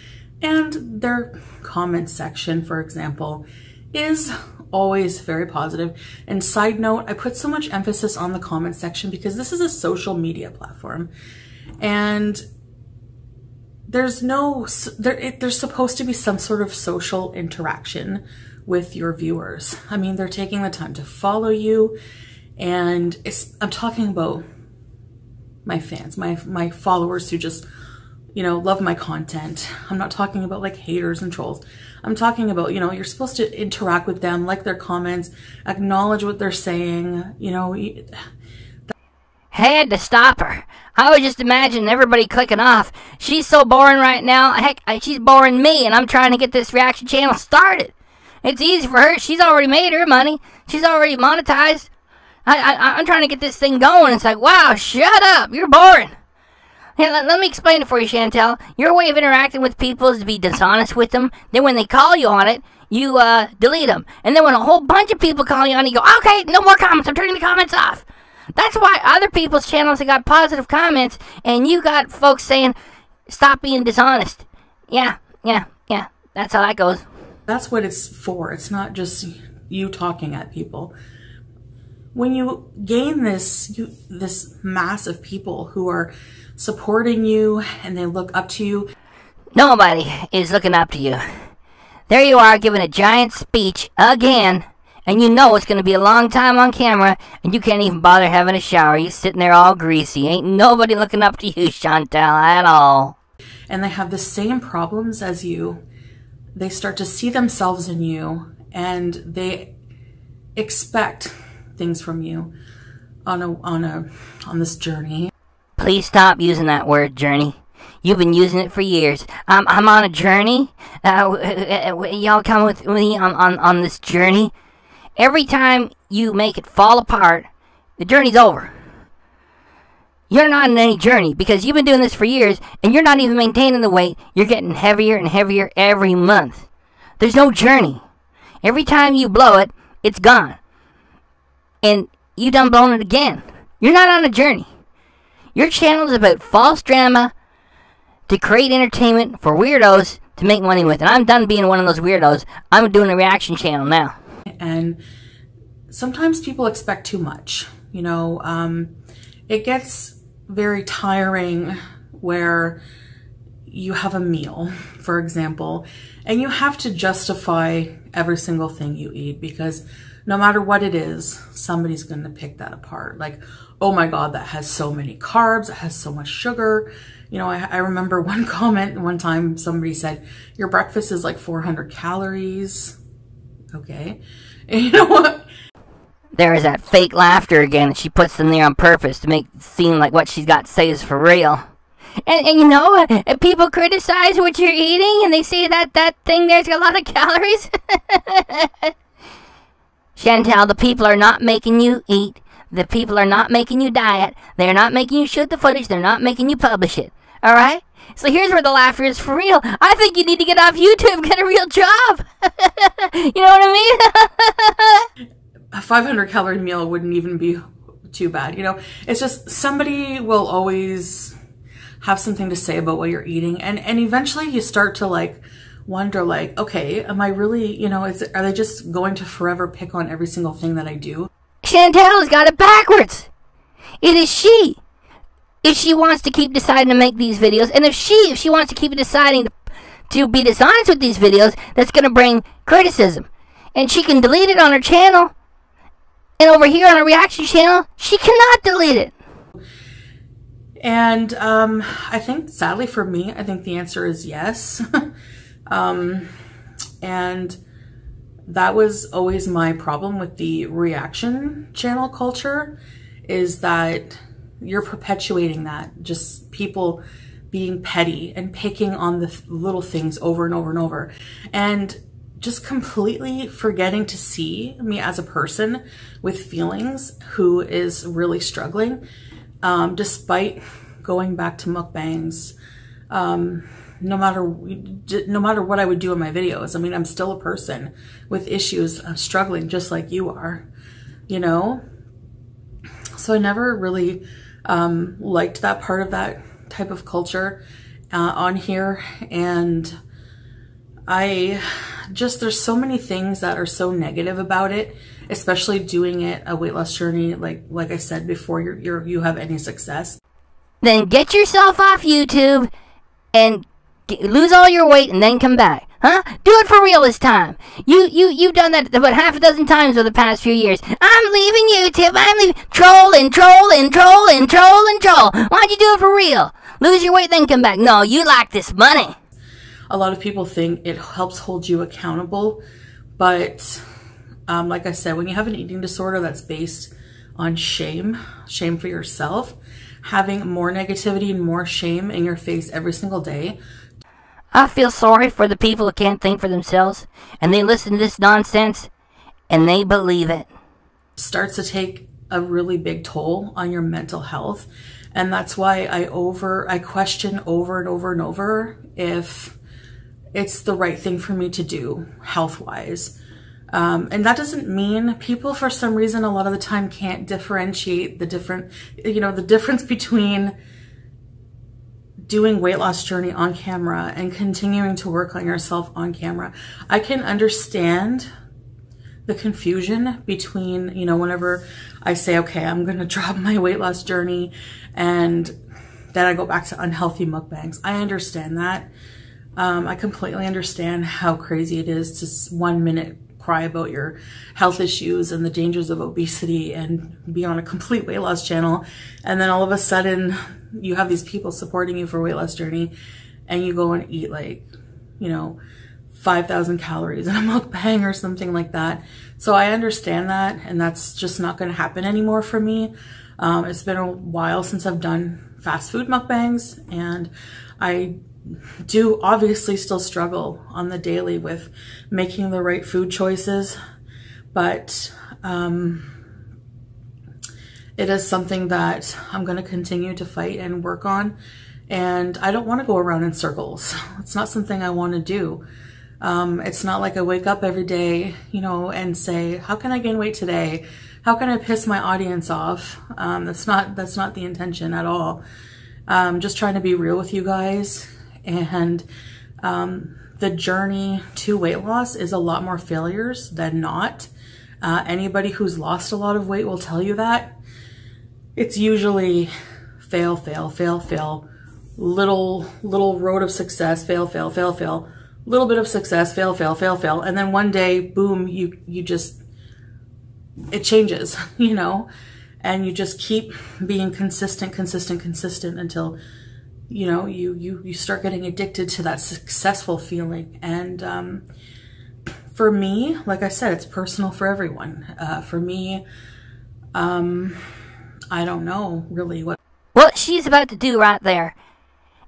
and their comment section, for example, is always very positive. And side note, I put so much emphasis on the comment section because this is a social media platform. And there's no, there, it, there's supposed to be some sort of social interaction with your viewers. I mean, they're taking the time to follow you. And I'm talking about my fans, my, my followers who just you know, love my content. I'm not talking about like haters and trolls. I'm talking about, you know, you're supposed to interact with them, like their comments, acknowledge what they're saying, you know. Had to stop her. I was just imagining everybody clicking off. She's so boring right now. Heck, she's boring me, and I'm trying to get this reaction channel started. It's easy for her. She's already made her money. She's already monetized. I, I, I'm trying to get this thing going. It's like, wow, shut up. You're boring. Let, let, me explain it for you, Chantal. Your way of interacting with people is to be dishonest with them. Then when they call you on it, you uh, delete them. And then when a whole bunch of people call you on it, you go, okay, no more comments. I'm turning the comments off. That's why other people's channels have got positive comments, and you got folks saying, stop being dishonest. Yeah, yeah, yeah. That's how that goes. That's what it's for. It's not just you talking at people. When you gain this, you, this mass of people who are supporting you and they look up to you. Nobody is looking up to you. There you are giving a giant speech again, and you know it's going to be a long time on camera, and you can't even bother having a shower. You're sitting there all greasy. Ain't nobody looking up to you, Chantal, at all. And they have the same problems as you. They start to see themselves in you, and they expect things from you on a on a on this journey Please stop using that word, journey. You've been using it for years. I'm, I'm on a journey. Uh, uh, uh, uh y'all come with me on, on, on this journey. Every time you make it fall apart, the journey's over. You're not on any journey because you've been doing this for years and you're not even maintaining the weight. You're getting heavier and heavier every month. There's no journey. Every time you blow it, it's gone. And you done blown it again. You're not on a journey. Your channel is about false drama to create entertainment for weirdos to make money with. And I'm done being one of those weirdos. I'm doing a reaction channel now. And sometimes people expect too much. You know, um, it gets very tiring where you have a meal, for example, and you have to justify every single thing you eat because no matter what it is, somebody's going to pick that apart. Like, oh my God, that has so many carbs, it has so much sugar. You know, I, I remember one comment one time somebody said, your breakfast is like 400 calories. Okay. And you know what? There is that fake laughter again that she puts in there on purpose to make it seem like what she's got to say is for real. And, and you know, people criticize what you're eating and they say that that thing there's got a lot of calories. Chantal, the people are not making you eat. The people are not making you diet. They're not making you shoot the footage. They're not making you publish it. All right? So here's where the laughter is for real. I think you need to get off YouTube, get a real job. you know what I mean? a 500 calorie meal wouldn't even be too bad. You know, it's just somebody will always have something to say about what you're eating. And, and eventually you start to like wonder like, okay, am I really, you know, is, are they just going to forever pick on every single thing that I do? Chantal has got it backwards. It is she. If she wants to keep deciding to make these videos, and if she, if she wants to keep deciding to, to be dishonest with these videos, that's going to bring criticism. And she can delete it on her channel. And over here on her reaction channel, she cannot delete it. And um, I think, sadly for me, I think the answer is yes. um, and that was always my problem with the reaction channel culture is that you're perpetuating that. Just people being petty and picking on the little things over and over and over. And just completely forgetting to see me as a person with feelings who is really struggling, um, despite going back to mukbangs. Um, no matter no matter what I would do in my videos. I mean, I'm still a person with issues, I'm struggling just like you are, you know? So I never really um, liked that part of that type of culture uh, on here. And I just, there's so many things that are so negative about it, especially doing it a weight loss journey, like, like I said before, you're, you're, you have any success. Then get yourself off YouTube and lose all your weight and then come back. Huh? Do it for real this time. You you you've done that about half a dozen times over the past few years. I'm leaving YouTube. I'm leaving. Troll and troll and troll and troll and troll. Why'd you do it for real? Lose your weight then come back. No, you like this money. A lot of people think it helps hold you accountable, but um, like I said, when you have an eating disorder that's based on shame, shame for yourself, having more negativity and more shame in your face every single day I feel sorry for the people who can't think for themselves and they listen to this nonsense and they believe it. Starts to take a really big toll on your mental health. And that's why I over I question over and over and over if it's the right thing for me to do health wise. Um, and that doesn't mean people for some reason a lot of the time can't differentiate the different, you know, the difference between doing weight loss journey on camera and continuing to work on yourself on camera. I can understand the confusion between, you know, whenever I say, okay, I'm going to drop my weight loss journey and then I go back to unhealthy mukbangs. I understand that. Um, I completely understand how crazy it is to one minute cry about your health issues and the dangers of obesity and be on a complete weight loss channel. And then all of a sudden you have these people supporting you for weight loss journey and you go and eat like, you know, 5,000 calories in a mukbang or something like that. So I understand that and that's just not going to happen anymore for me. Um, it's been a while since I've done fast food mukbangs and I do obviously still struggle on the daily with making the right food choices, but um, it is something that I'm going to continue to fight and work on. And I don't want to go around in circles. It's not something I want to do. Um, it's not like I wake up every day, you know, and say, how can I gain weight today? how can I piss my audience off? Um, that's not that's not the intention at all. Um, just trying to be real with you guys, and um, the journey to weight loss is a lot more failures than not. Uh, anybody who's lost a lot of weight will tell you that. It's usually fail, fail, fail, fail, little little road of success, fail, fail, fail, fail, little bit of success, fail, fail, fail, fail, and then one day, boom, you you just it changes, you know, and you just keep being consistent, consistent, consistent until, you know, you, you, you start getting addicted to that successful feeling. And, um, for me, like I said, it's personal for everyone. Uh, for me, um, I don't know really what. What she's about to do right there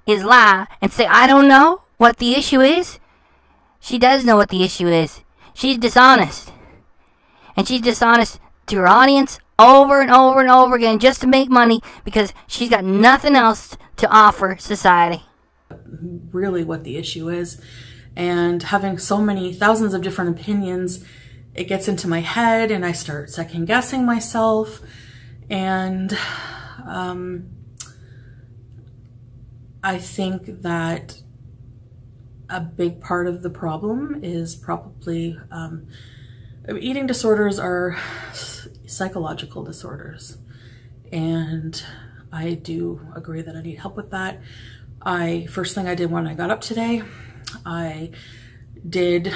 is lie and say, I don't know what the issue is. She does know what the issue is. She's dishonest and she's dishonest to her audience over and over and over again just to make money because she's got nothing else to offer society. Really, what the issue is, and having so many thousands of different opinions, it gets into my head, and I start second guessing myself, and um, I think that a big part of the problem is probably um, Eating disorders are psychological disorders, and I do agree that I need help with that. I first thing I did when I got up today, I did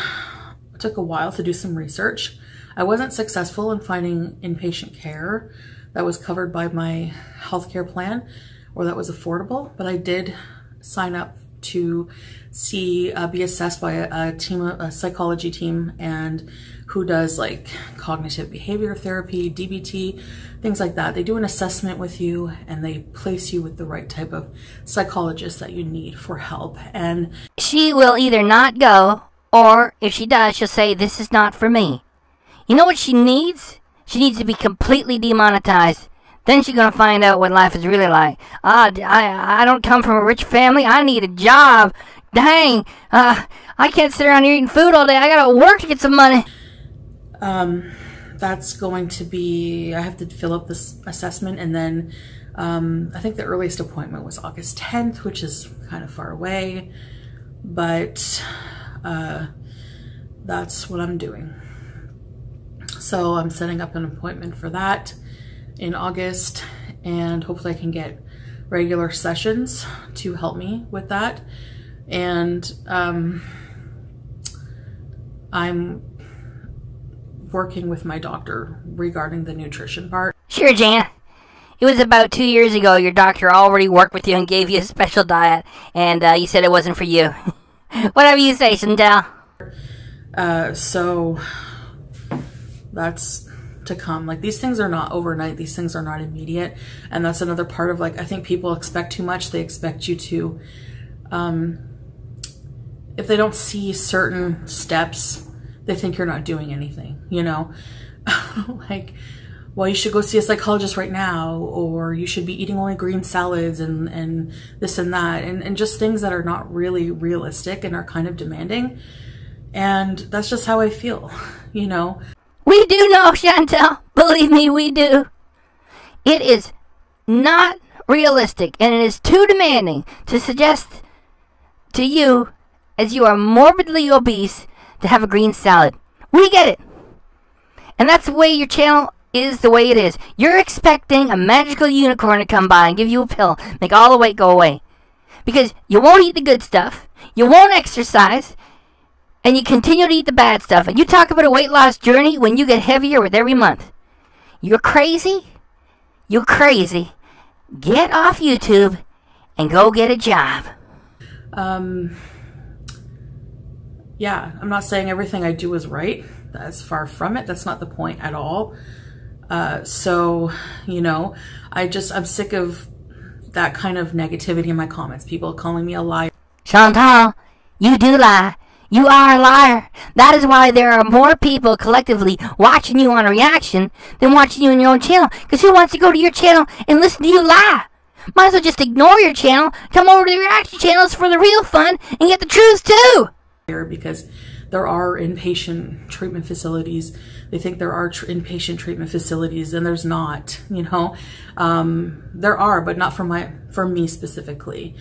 it took a while to do some research. I wasn't successful in finding inpatient care that was covered by my healthcare plan or that was affordable, but I did sign up to see uh, be assessed by a, a team a psychology team and who does like cognitive behavior therapy dbt things like that they do an assessment with you and they place you with the right type of psychologist that you need for help and she will either not go or if she does she'll say this is not for me you know what she needs she needs to be completely demonetized then she's gonna find out what life is really like. Ah, I, I don't come from a rich family. I need a job. Dang, uh, I can't sit around here eating food all day. I gotta work to get some money. Um, that's going to be, I have to fill up this assessment and then um, I think the earliest appointment was August 10th, which is kind of far away, but uh, that's what I'm doing. So I'm setting up an appointment for that in August and hopefully I can get regular sessions to help me with that. And um, I'm working with my doctor regarding the nutrition part. Sure, Jan. It was about two years ago. Your doctor already worked with you and gave you a special diet, and uh, you said it wasn't for you. Whatever you say, Chantal. Uh, so that's to come. Like these things are not overnight. These things are not immediate. And that's another part of like, I think people expect too much. They expect you to, um, if they don't see certain steps, they think you're not doing anything, you know? like, well, you should go see a psychologist right now, or you should be eating only green salads and, and this and that, and, and just things that are not really realistic and are kind of demanding. And that's just how I feel, you know? We do know, Chantal. Believe me, we do. It is not realistic and it is too demanding to suggest to you, as you are morbidly obese, to have a green salad. We get it. And that's the way your channel is the way it is. You're expecting a magical unicorn to come by and give you a pill, make all the weight go away. Because you won't eat the good stuff, you won't exercise, and you continue to eat the bad stuff, and you talk about a weight loss journey when you get heavier with every month. You're crazy? You're crazy. Get off YouTube and go get a job. Um, yeah, I'm not saying everything I do is right. That's far from it. That's not the point at all. Uh, so, you know, I just, I'm sick of that kind of negativity in my comments. People calling me a liar. Chantal, you do lie. You are a liar. That is why there are more people collectively watching you on a reaction than watching you in your own channel. Because who wants to go to your channel and listen to you lie? Might as well just ignore your channel, come over to the reaction channels for the real fun, and get the truth too. Because there are inpatient treatment facilities they think there are tr- inpatient treatment facilities and there's not, you know. Um, there are, but not for my, for me specifically.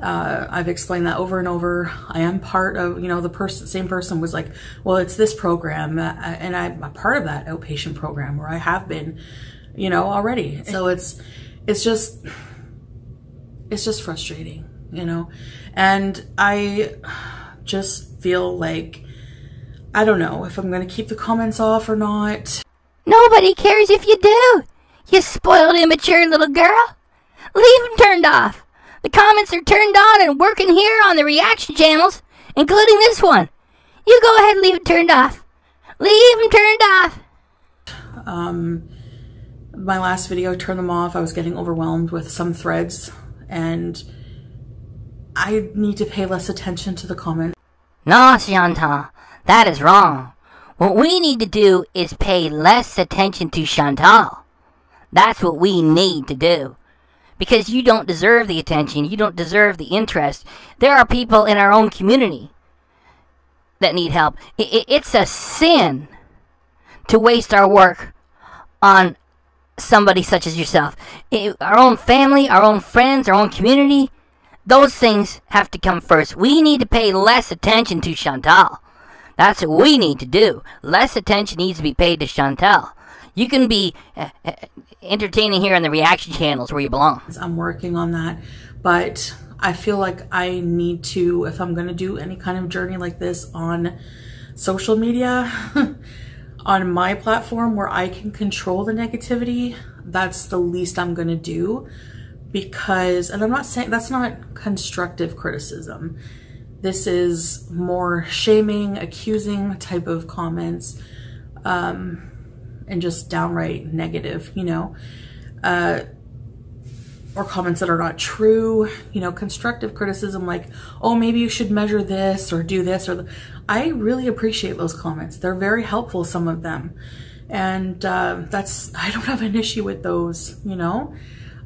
Uh, I've explained that over and over. I am part of, you know, the person, same person was like, well, it's this program. Uh, and I'm a part of that outpatient program where I have been, you know, already. So it's, it's just, it's just frustrating, you know, and I just feel like, I don't know if I'm going to keep the comments off or not. Nobody cares if you do. You spoiled, immature little girl. Leave them turned off. The comments are turned on and working here on the reaction channels, including this one. You go ahead and leave it turned off. Leave them turned off. Um, my last video, turned them off. I was getting overwhelmed with some threads and I need to pay less attention to the comments. No, Chantal, that is wrong. What we need to do is pay less attention to Chantal. That's what we need to do. Because you don't deserve the attention, you don't deserve the interest. There are people in our own community that need help. It's a sin to waste our work on somebody such as yourself. Our own family, our own friends, our own community, those things have to come first. We need to pay less attention to Chantal. That's what we need to do. Less attention needs to be paid to Chantal. You can be uh, uh, entertaining here on the reaction channels where you belong. I'm working on that, but I feel like I need to, if I'm going to do any kind of journey like this on social media, on my platform where I can control the negativity, that's the least I'm going to do because, and I'm not saying that's not constructive criticism. This is more shaming, accusing type of comments, um, and just downright negative, you know, uh, or comments that are not true, you know, constructive criticism like, oh, maybe you should measure this or do this or the, I really appreciate those comments. They're very helpful, some of them. And uh, that's, I don't have an issue with those, you know.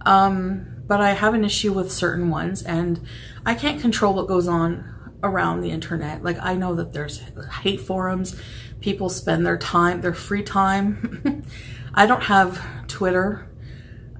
Um, but I have an issue with certain ones and I can't control what goes on around the internet. Like I know that there's hate forums, people spend their time, their free time. I don't have Twitter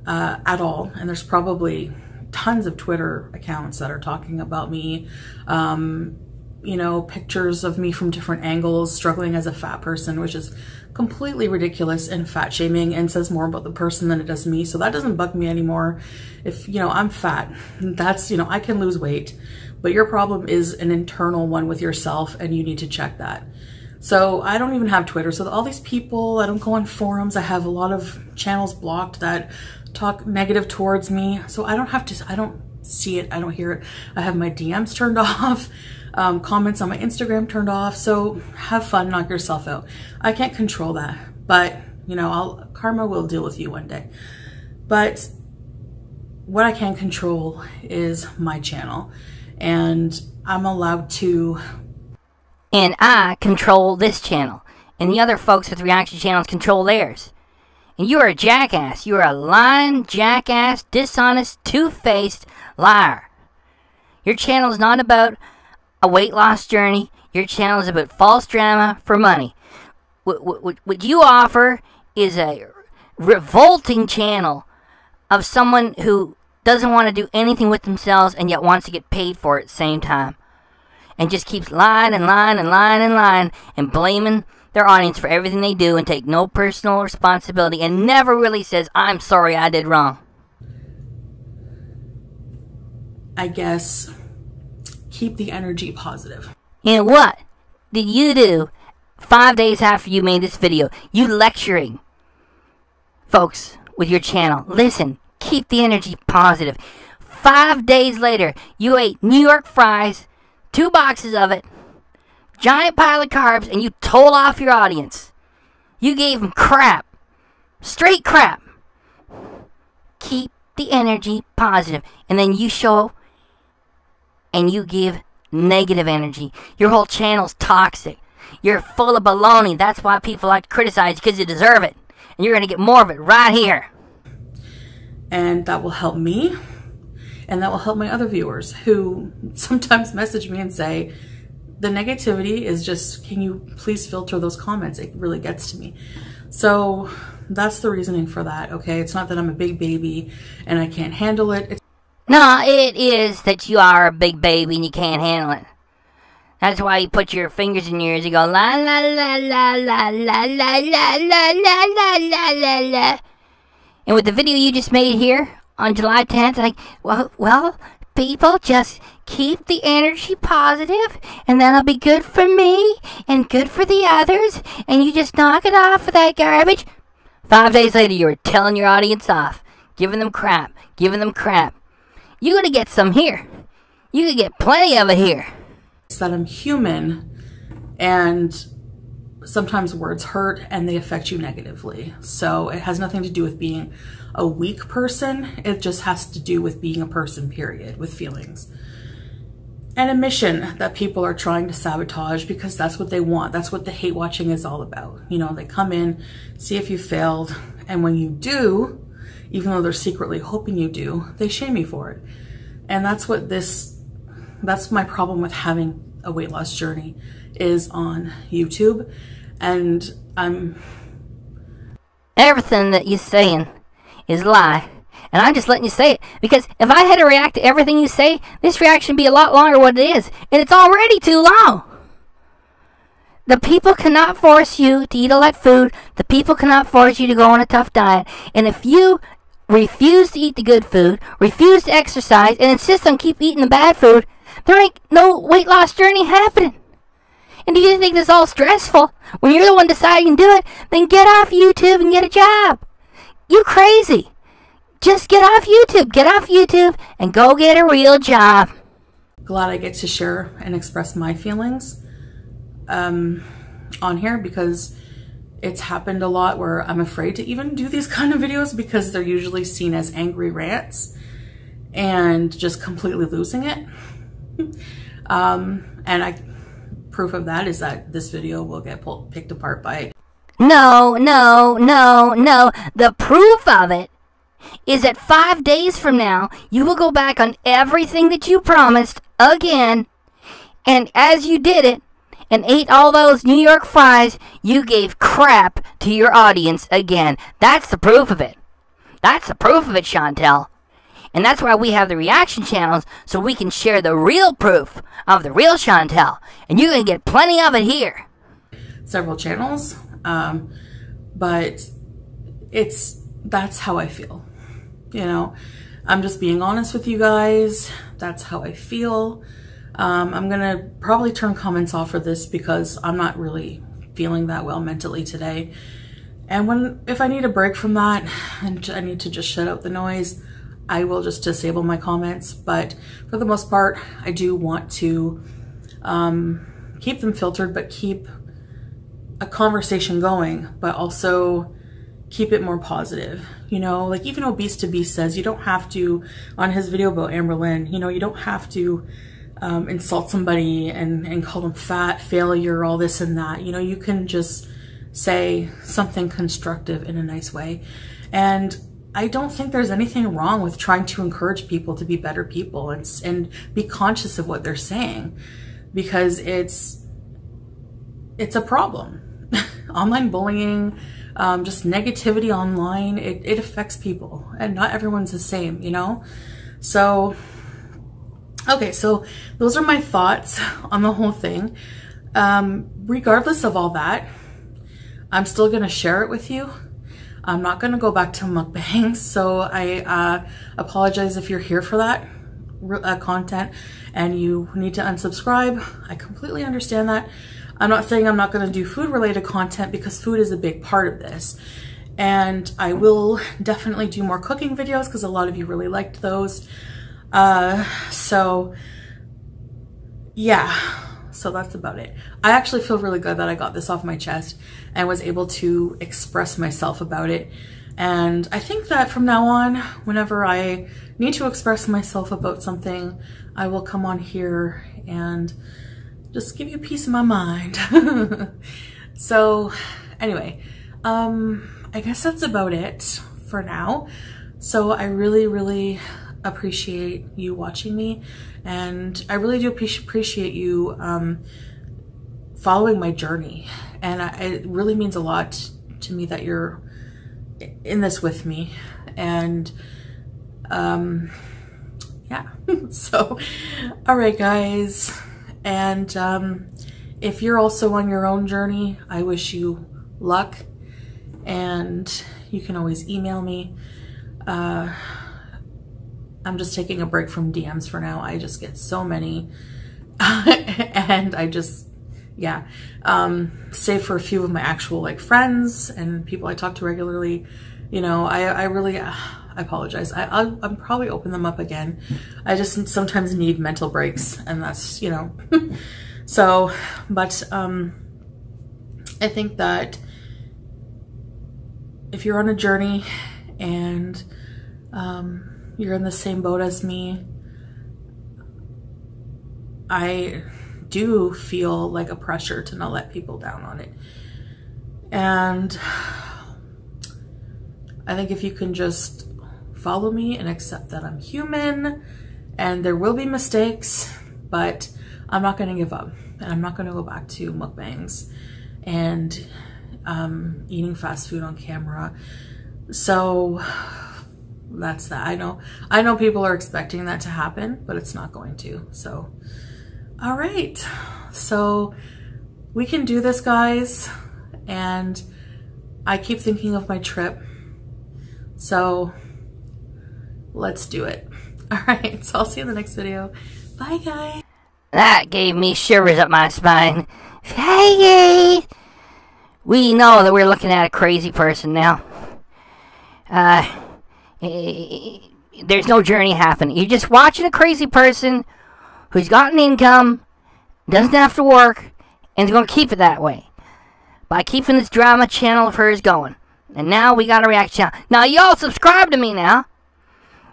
uh, at all, and there's probably tons of Twitter accounts that are talking about me. Um, you know, pictures of me from different angles, struggling as a fat person, which is completely ridiculous and fat shaming and says more about the person than it does me. So that doesn't bug me anymore. If, you know, I'm fat, that's, you know, I can lose weight, but your problem is an internal one with yourself and you need to check that. So I don't even have Twitter. So all these people, I don't go on forums. I have a lot of channels blocked that talk negative towards me. So I don't have to, I don't see it. I don't hear it. I have my DMs turned off um, comments on my Instagram turned off. So have fun, knock yourself out. I can't control that, but you know, I'll, karma will deal with you one day. But what I can control is my channel and I'm allowed to. And I control this channel and the other folks with reaction channels control theirs. And you are a jackass. You are a lying, jackass, dishonest, two-faced liar. Your channel is not about a weight loss journey. Your channel is about false drama for money. What, what, what you offer is a revolting channel of someone who doesn't want to do anything with themselves and yet wants to get paid for it at the same time. And just keeps lying and lying and lying and lying and blaming their audience for everything they do and take no personal responsibility and never really says, I'm sorry I did wrong. I guess keep the energy positive. And what did you do five days after you made this video? You lecturing folks with your channel. Listen, keep the energy positive. Five days later, you ate New York fries, two boxes of it, giant pile of carbs, and you told off your audience. You gave them crap. Straight crap. Keep the energy positive. And then you show and you give negative energy. Your whole channel's toxic. You're full of baloney. That's why people like to criticize because you deserve it. And you're going to get more of it right here. And that will help me. And that will help my other viewers who sometimes message me and say, the negativity is just, can you please filter those comments? It really gets to me. So that's the reasoning for that, okay? It's not that I'm a big baby and I can't handle it. It's No, it is that you are a big baby and you can't handle it. That's why you put your fingers in your ears and go la la la la la la la la la la la la la la. And with the video you just made here on July 10th, like, well, well, people just keep the energy positive and that'll be good for me and good for the others and you just knock it off with that garbage. Five days later, you were telling your audience off, giving them crap, giving them crap. You're gonna get some here. You could get plenty of it here. that I'm human and sometimes words hurt and they affect you negatively. So it has nothing to do with being a weak person. It just has to do with being a person, period, with feelings. And a mission that people are trying to sabotage because that's what they want. That's what the hate watching is all about. You know, they come in, see if you failed, and when you do, even though they're secretly hoping you do, they shame you for it. And that's what this, that's my problem with having a weight loss journey is on YouTube. And I'm Everything that you're saying is lie. And I'm just letting you say it because if I had to react to everything you say, this reaction would be a lot longer than what it is. And it's already too long. The people cannot force you to eat a lot of food. The people cannot force you to go on a tough diet. And if you refuse to eat the good food, refuse to exercise, and insist on keep eating the bad food, there ain't no weight loss journey happening. And if you think this is all stressful when you're the one deciding to do it, then get off YouTube and get a job. You crazy. Just get off YouTube. Get off YouTube and go get a real job. glad I get to share and express my feelings um, on here because it's happened a lot where I'm afraid to even do these kind of videos because they're usually seen as angry rants and just completely losing it. um, and I proof of that is that this video will get pulled, picked apart by No, no, no, no. The proof of it is that five days from now, you will go back on everything that you promised again. And as you did it and ate all those New York fries, you gave crap to your audience again. That's the proof of it. That's the proof of it, Chantal. And that's why we have the reaction channels so we can share the real proof of the real Chantal. And you can get plenty of it here. several channels. Um, but it's, that's how I feel. You know, I'm just being honest with you guys. That's how I feel. Um, I'm gonna probably turn comments off for this because I'm not really feeling that well mentally today. And when, if I need a break from that and I need to just shut out the noise, I will just disable my comments. But for the most part, I do want to um, keep them filtered, but keep a conversation going, but also keep it more positive. You know, like even Obese to Beast says, you don't have to, on his video about Amberlynn, you know, you don't have to um, insult somebody and, and call them fat, failure, all this and that. You know, you can just say something constructive in a nice way. And I don't think there's anything wrong with trying to encourage people to be better people and, and be conscious of what they're saying because it's, it's a problem. Online bullying, um, just negativity online, it, it affects people and not everyone's the same, you know? So, okay, so those are my thoughts on the whole thing. Um, regardless of all that, I'm still to share it with you. I'm not to go back to mukbangs, so I uh, apologize if you're here for that uh, content and you need to unsubscribe. I completely understand that. I'm not saying I'm not to do food related content because food is a big part of this. And I will definitely do more cooking videos because a lot of you really liked those. Uh, so yeah, so that's about it. I actually feel really good that I got this off my chest and was able to express myself about it. And I think that from now on, whenever I need to express myself about something, I will come on here and just give you piece of my mind. so anyway, um, I guess that's about it for now. So I really, really appreciate you watching me, and I really do appreciate you um, following my journey. And I, it really means a lot to me that you're in this with me. And um, yeah, so all right, guys. And um, if you're also on your own journey, I wish you luck. And you can always email me. Uh, I'm just taking a break from DMs for now. I just get so many. and I just, yeah. Um, save for a few of my actual like friends and people I talk to regularly. You know, I, I really, uh, I apologize. I, I'll, I'll probably open them up again. I just sometimes need mental breaks and that's, you know, so, but, um, I think that if you're on a journey and, um, you're in the same boat as me. I do feel like a pressure to not let people down on it. And I think if you can just follow me and accept that I'm human and there will be mistakes, but I'm not going to give up and I'm not going to go back to mukbangs and um, eating fast food on camera. So that's that. I know, I know people are expecting that to happen, but it's not going to. So, all right. So we can do this, guys. And I keep thinking of my trip. So let's do it. All right. So I'll see you in the next video. Bye, guys. That gave me shivers up my spine. Hey, we know that we're looking at a crazy person now. Uh, there's no journey happening. You're just watching a crazy person who's got an income, doesn't have to work, and is going to keep it that way by keeping this drama channel of hers going. And now we got a reaction. Now y'all subscribe to me now.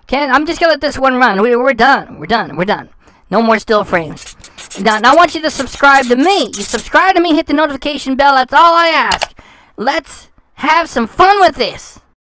Okay, I'm just gonna let this one run. We, are done. We're done. We're done. No more still frames. Now, now I want you to subscribe to me. You subscribe to me, hit the notification bell. That's all I ask. Let's have some fun with this.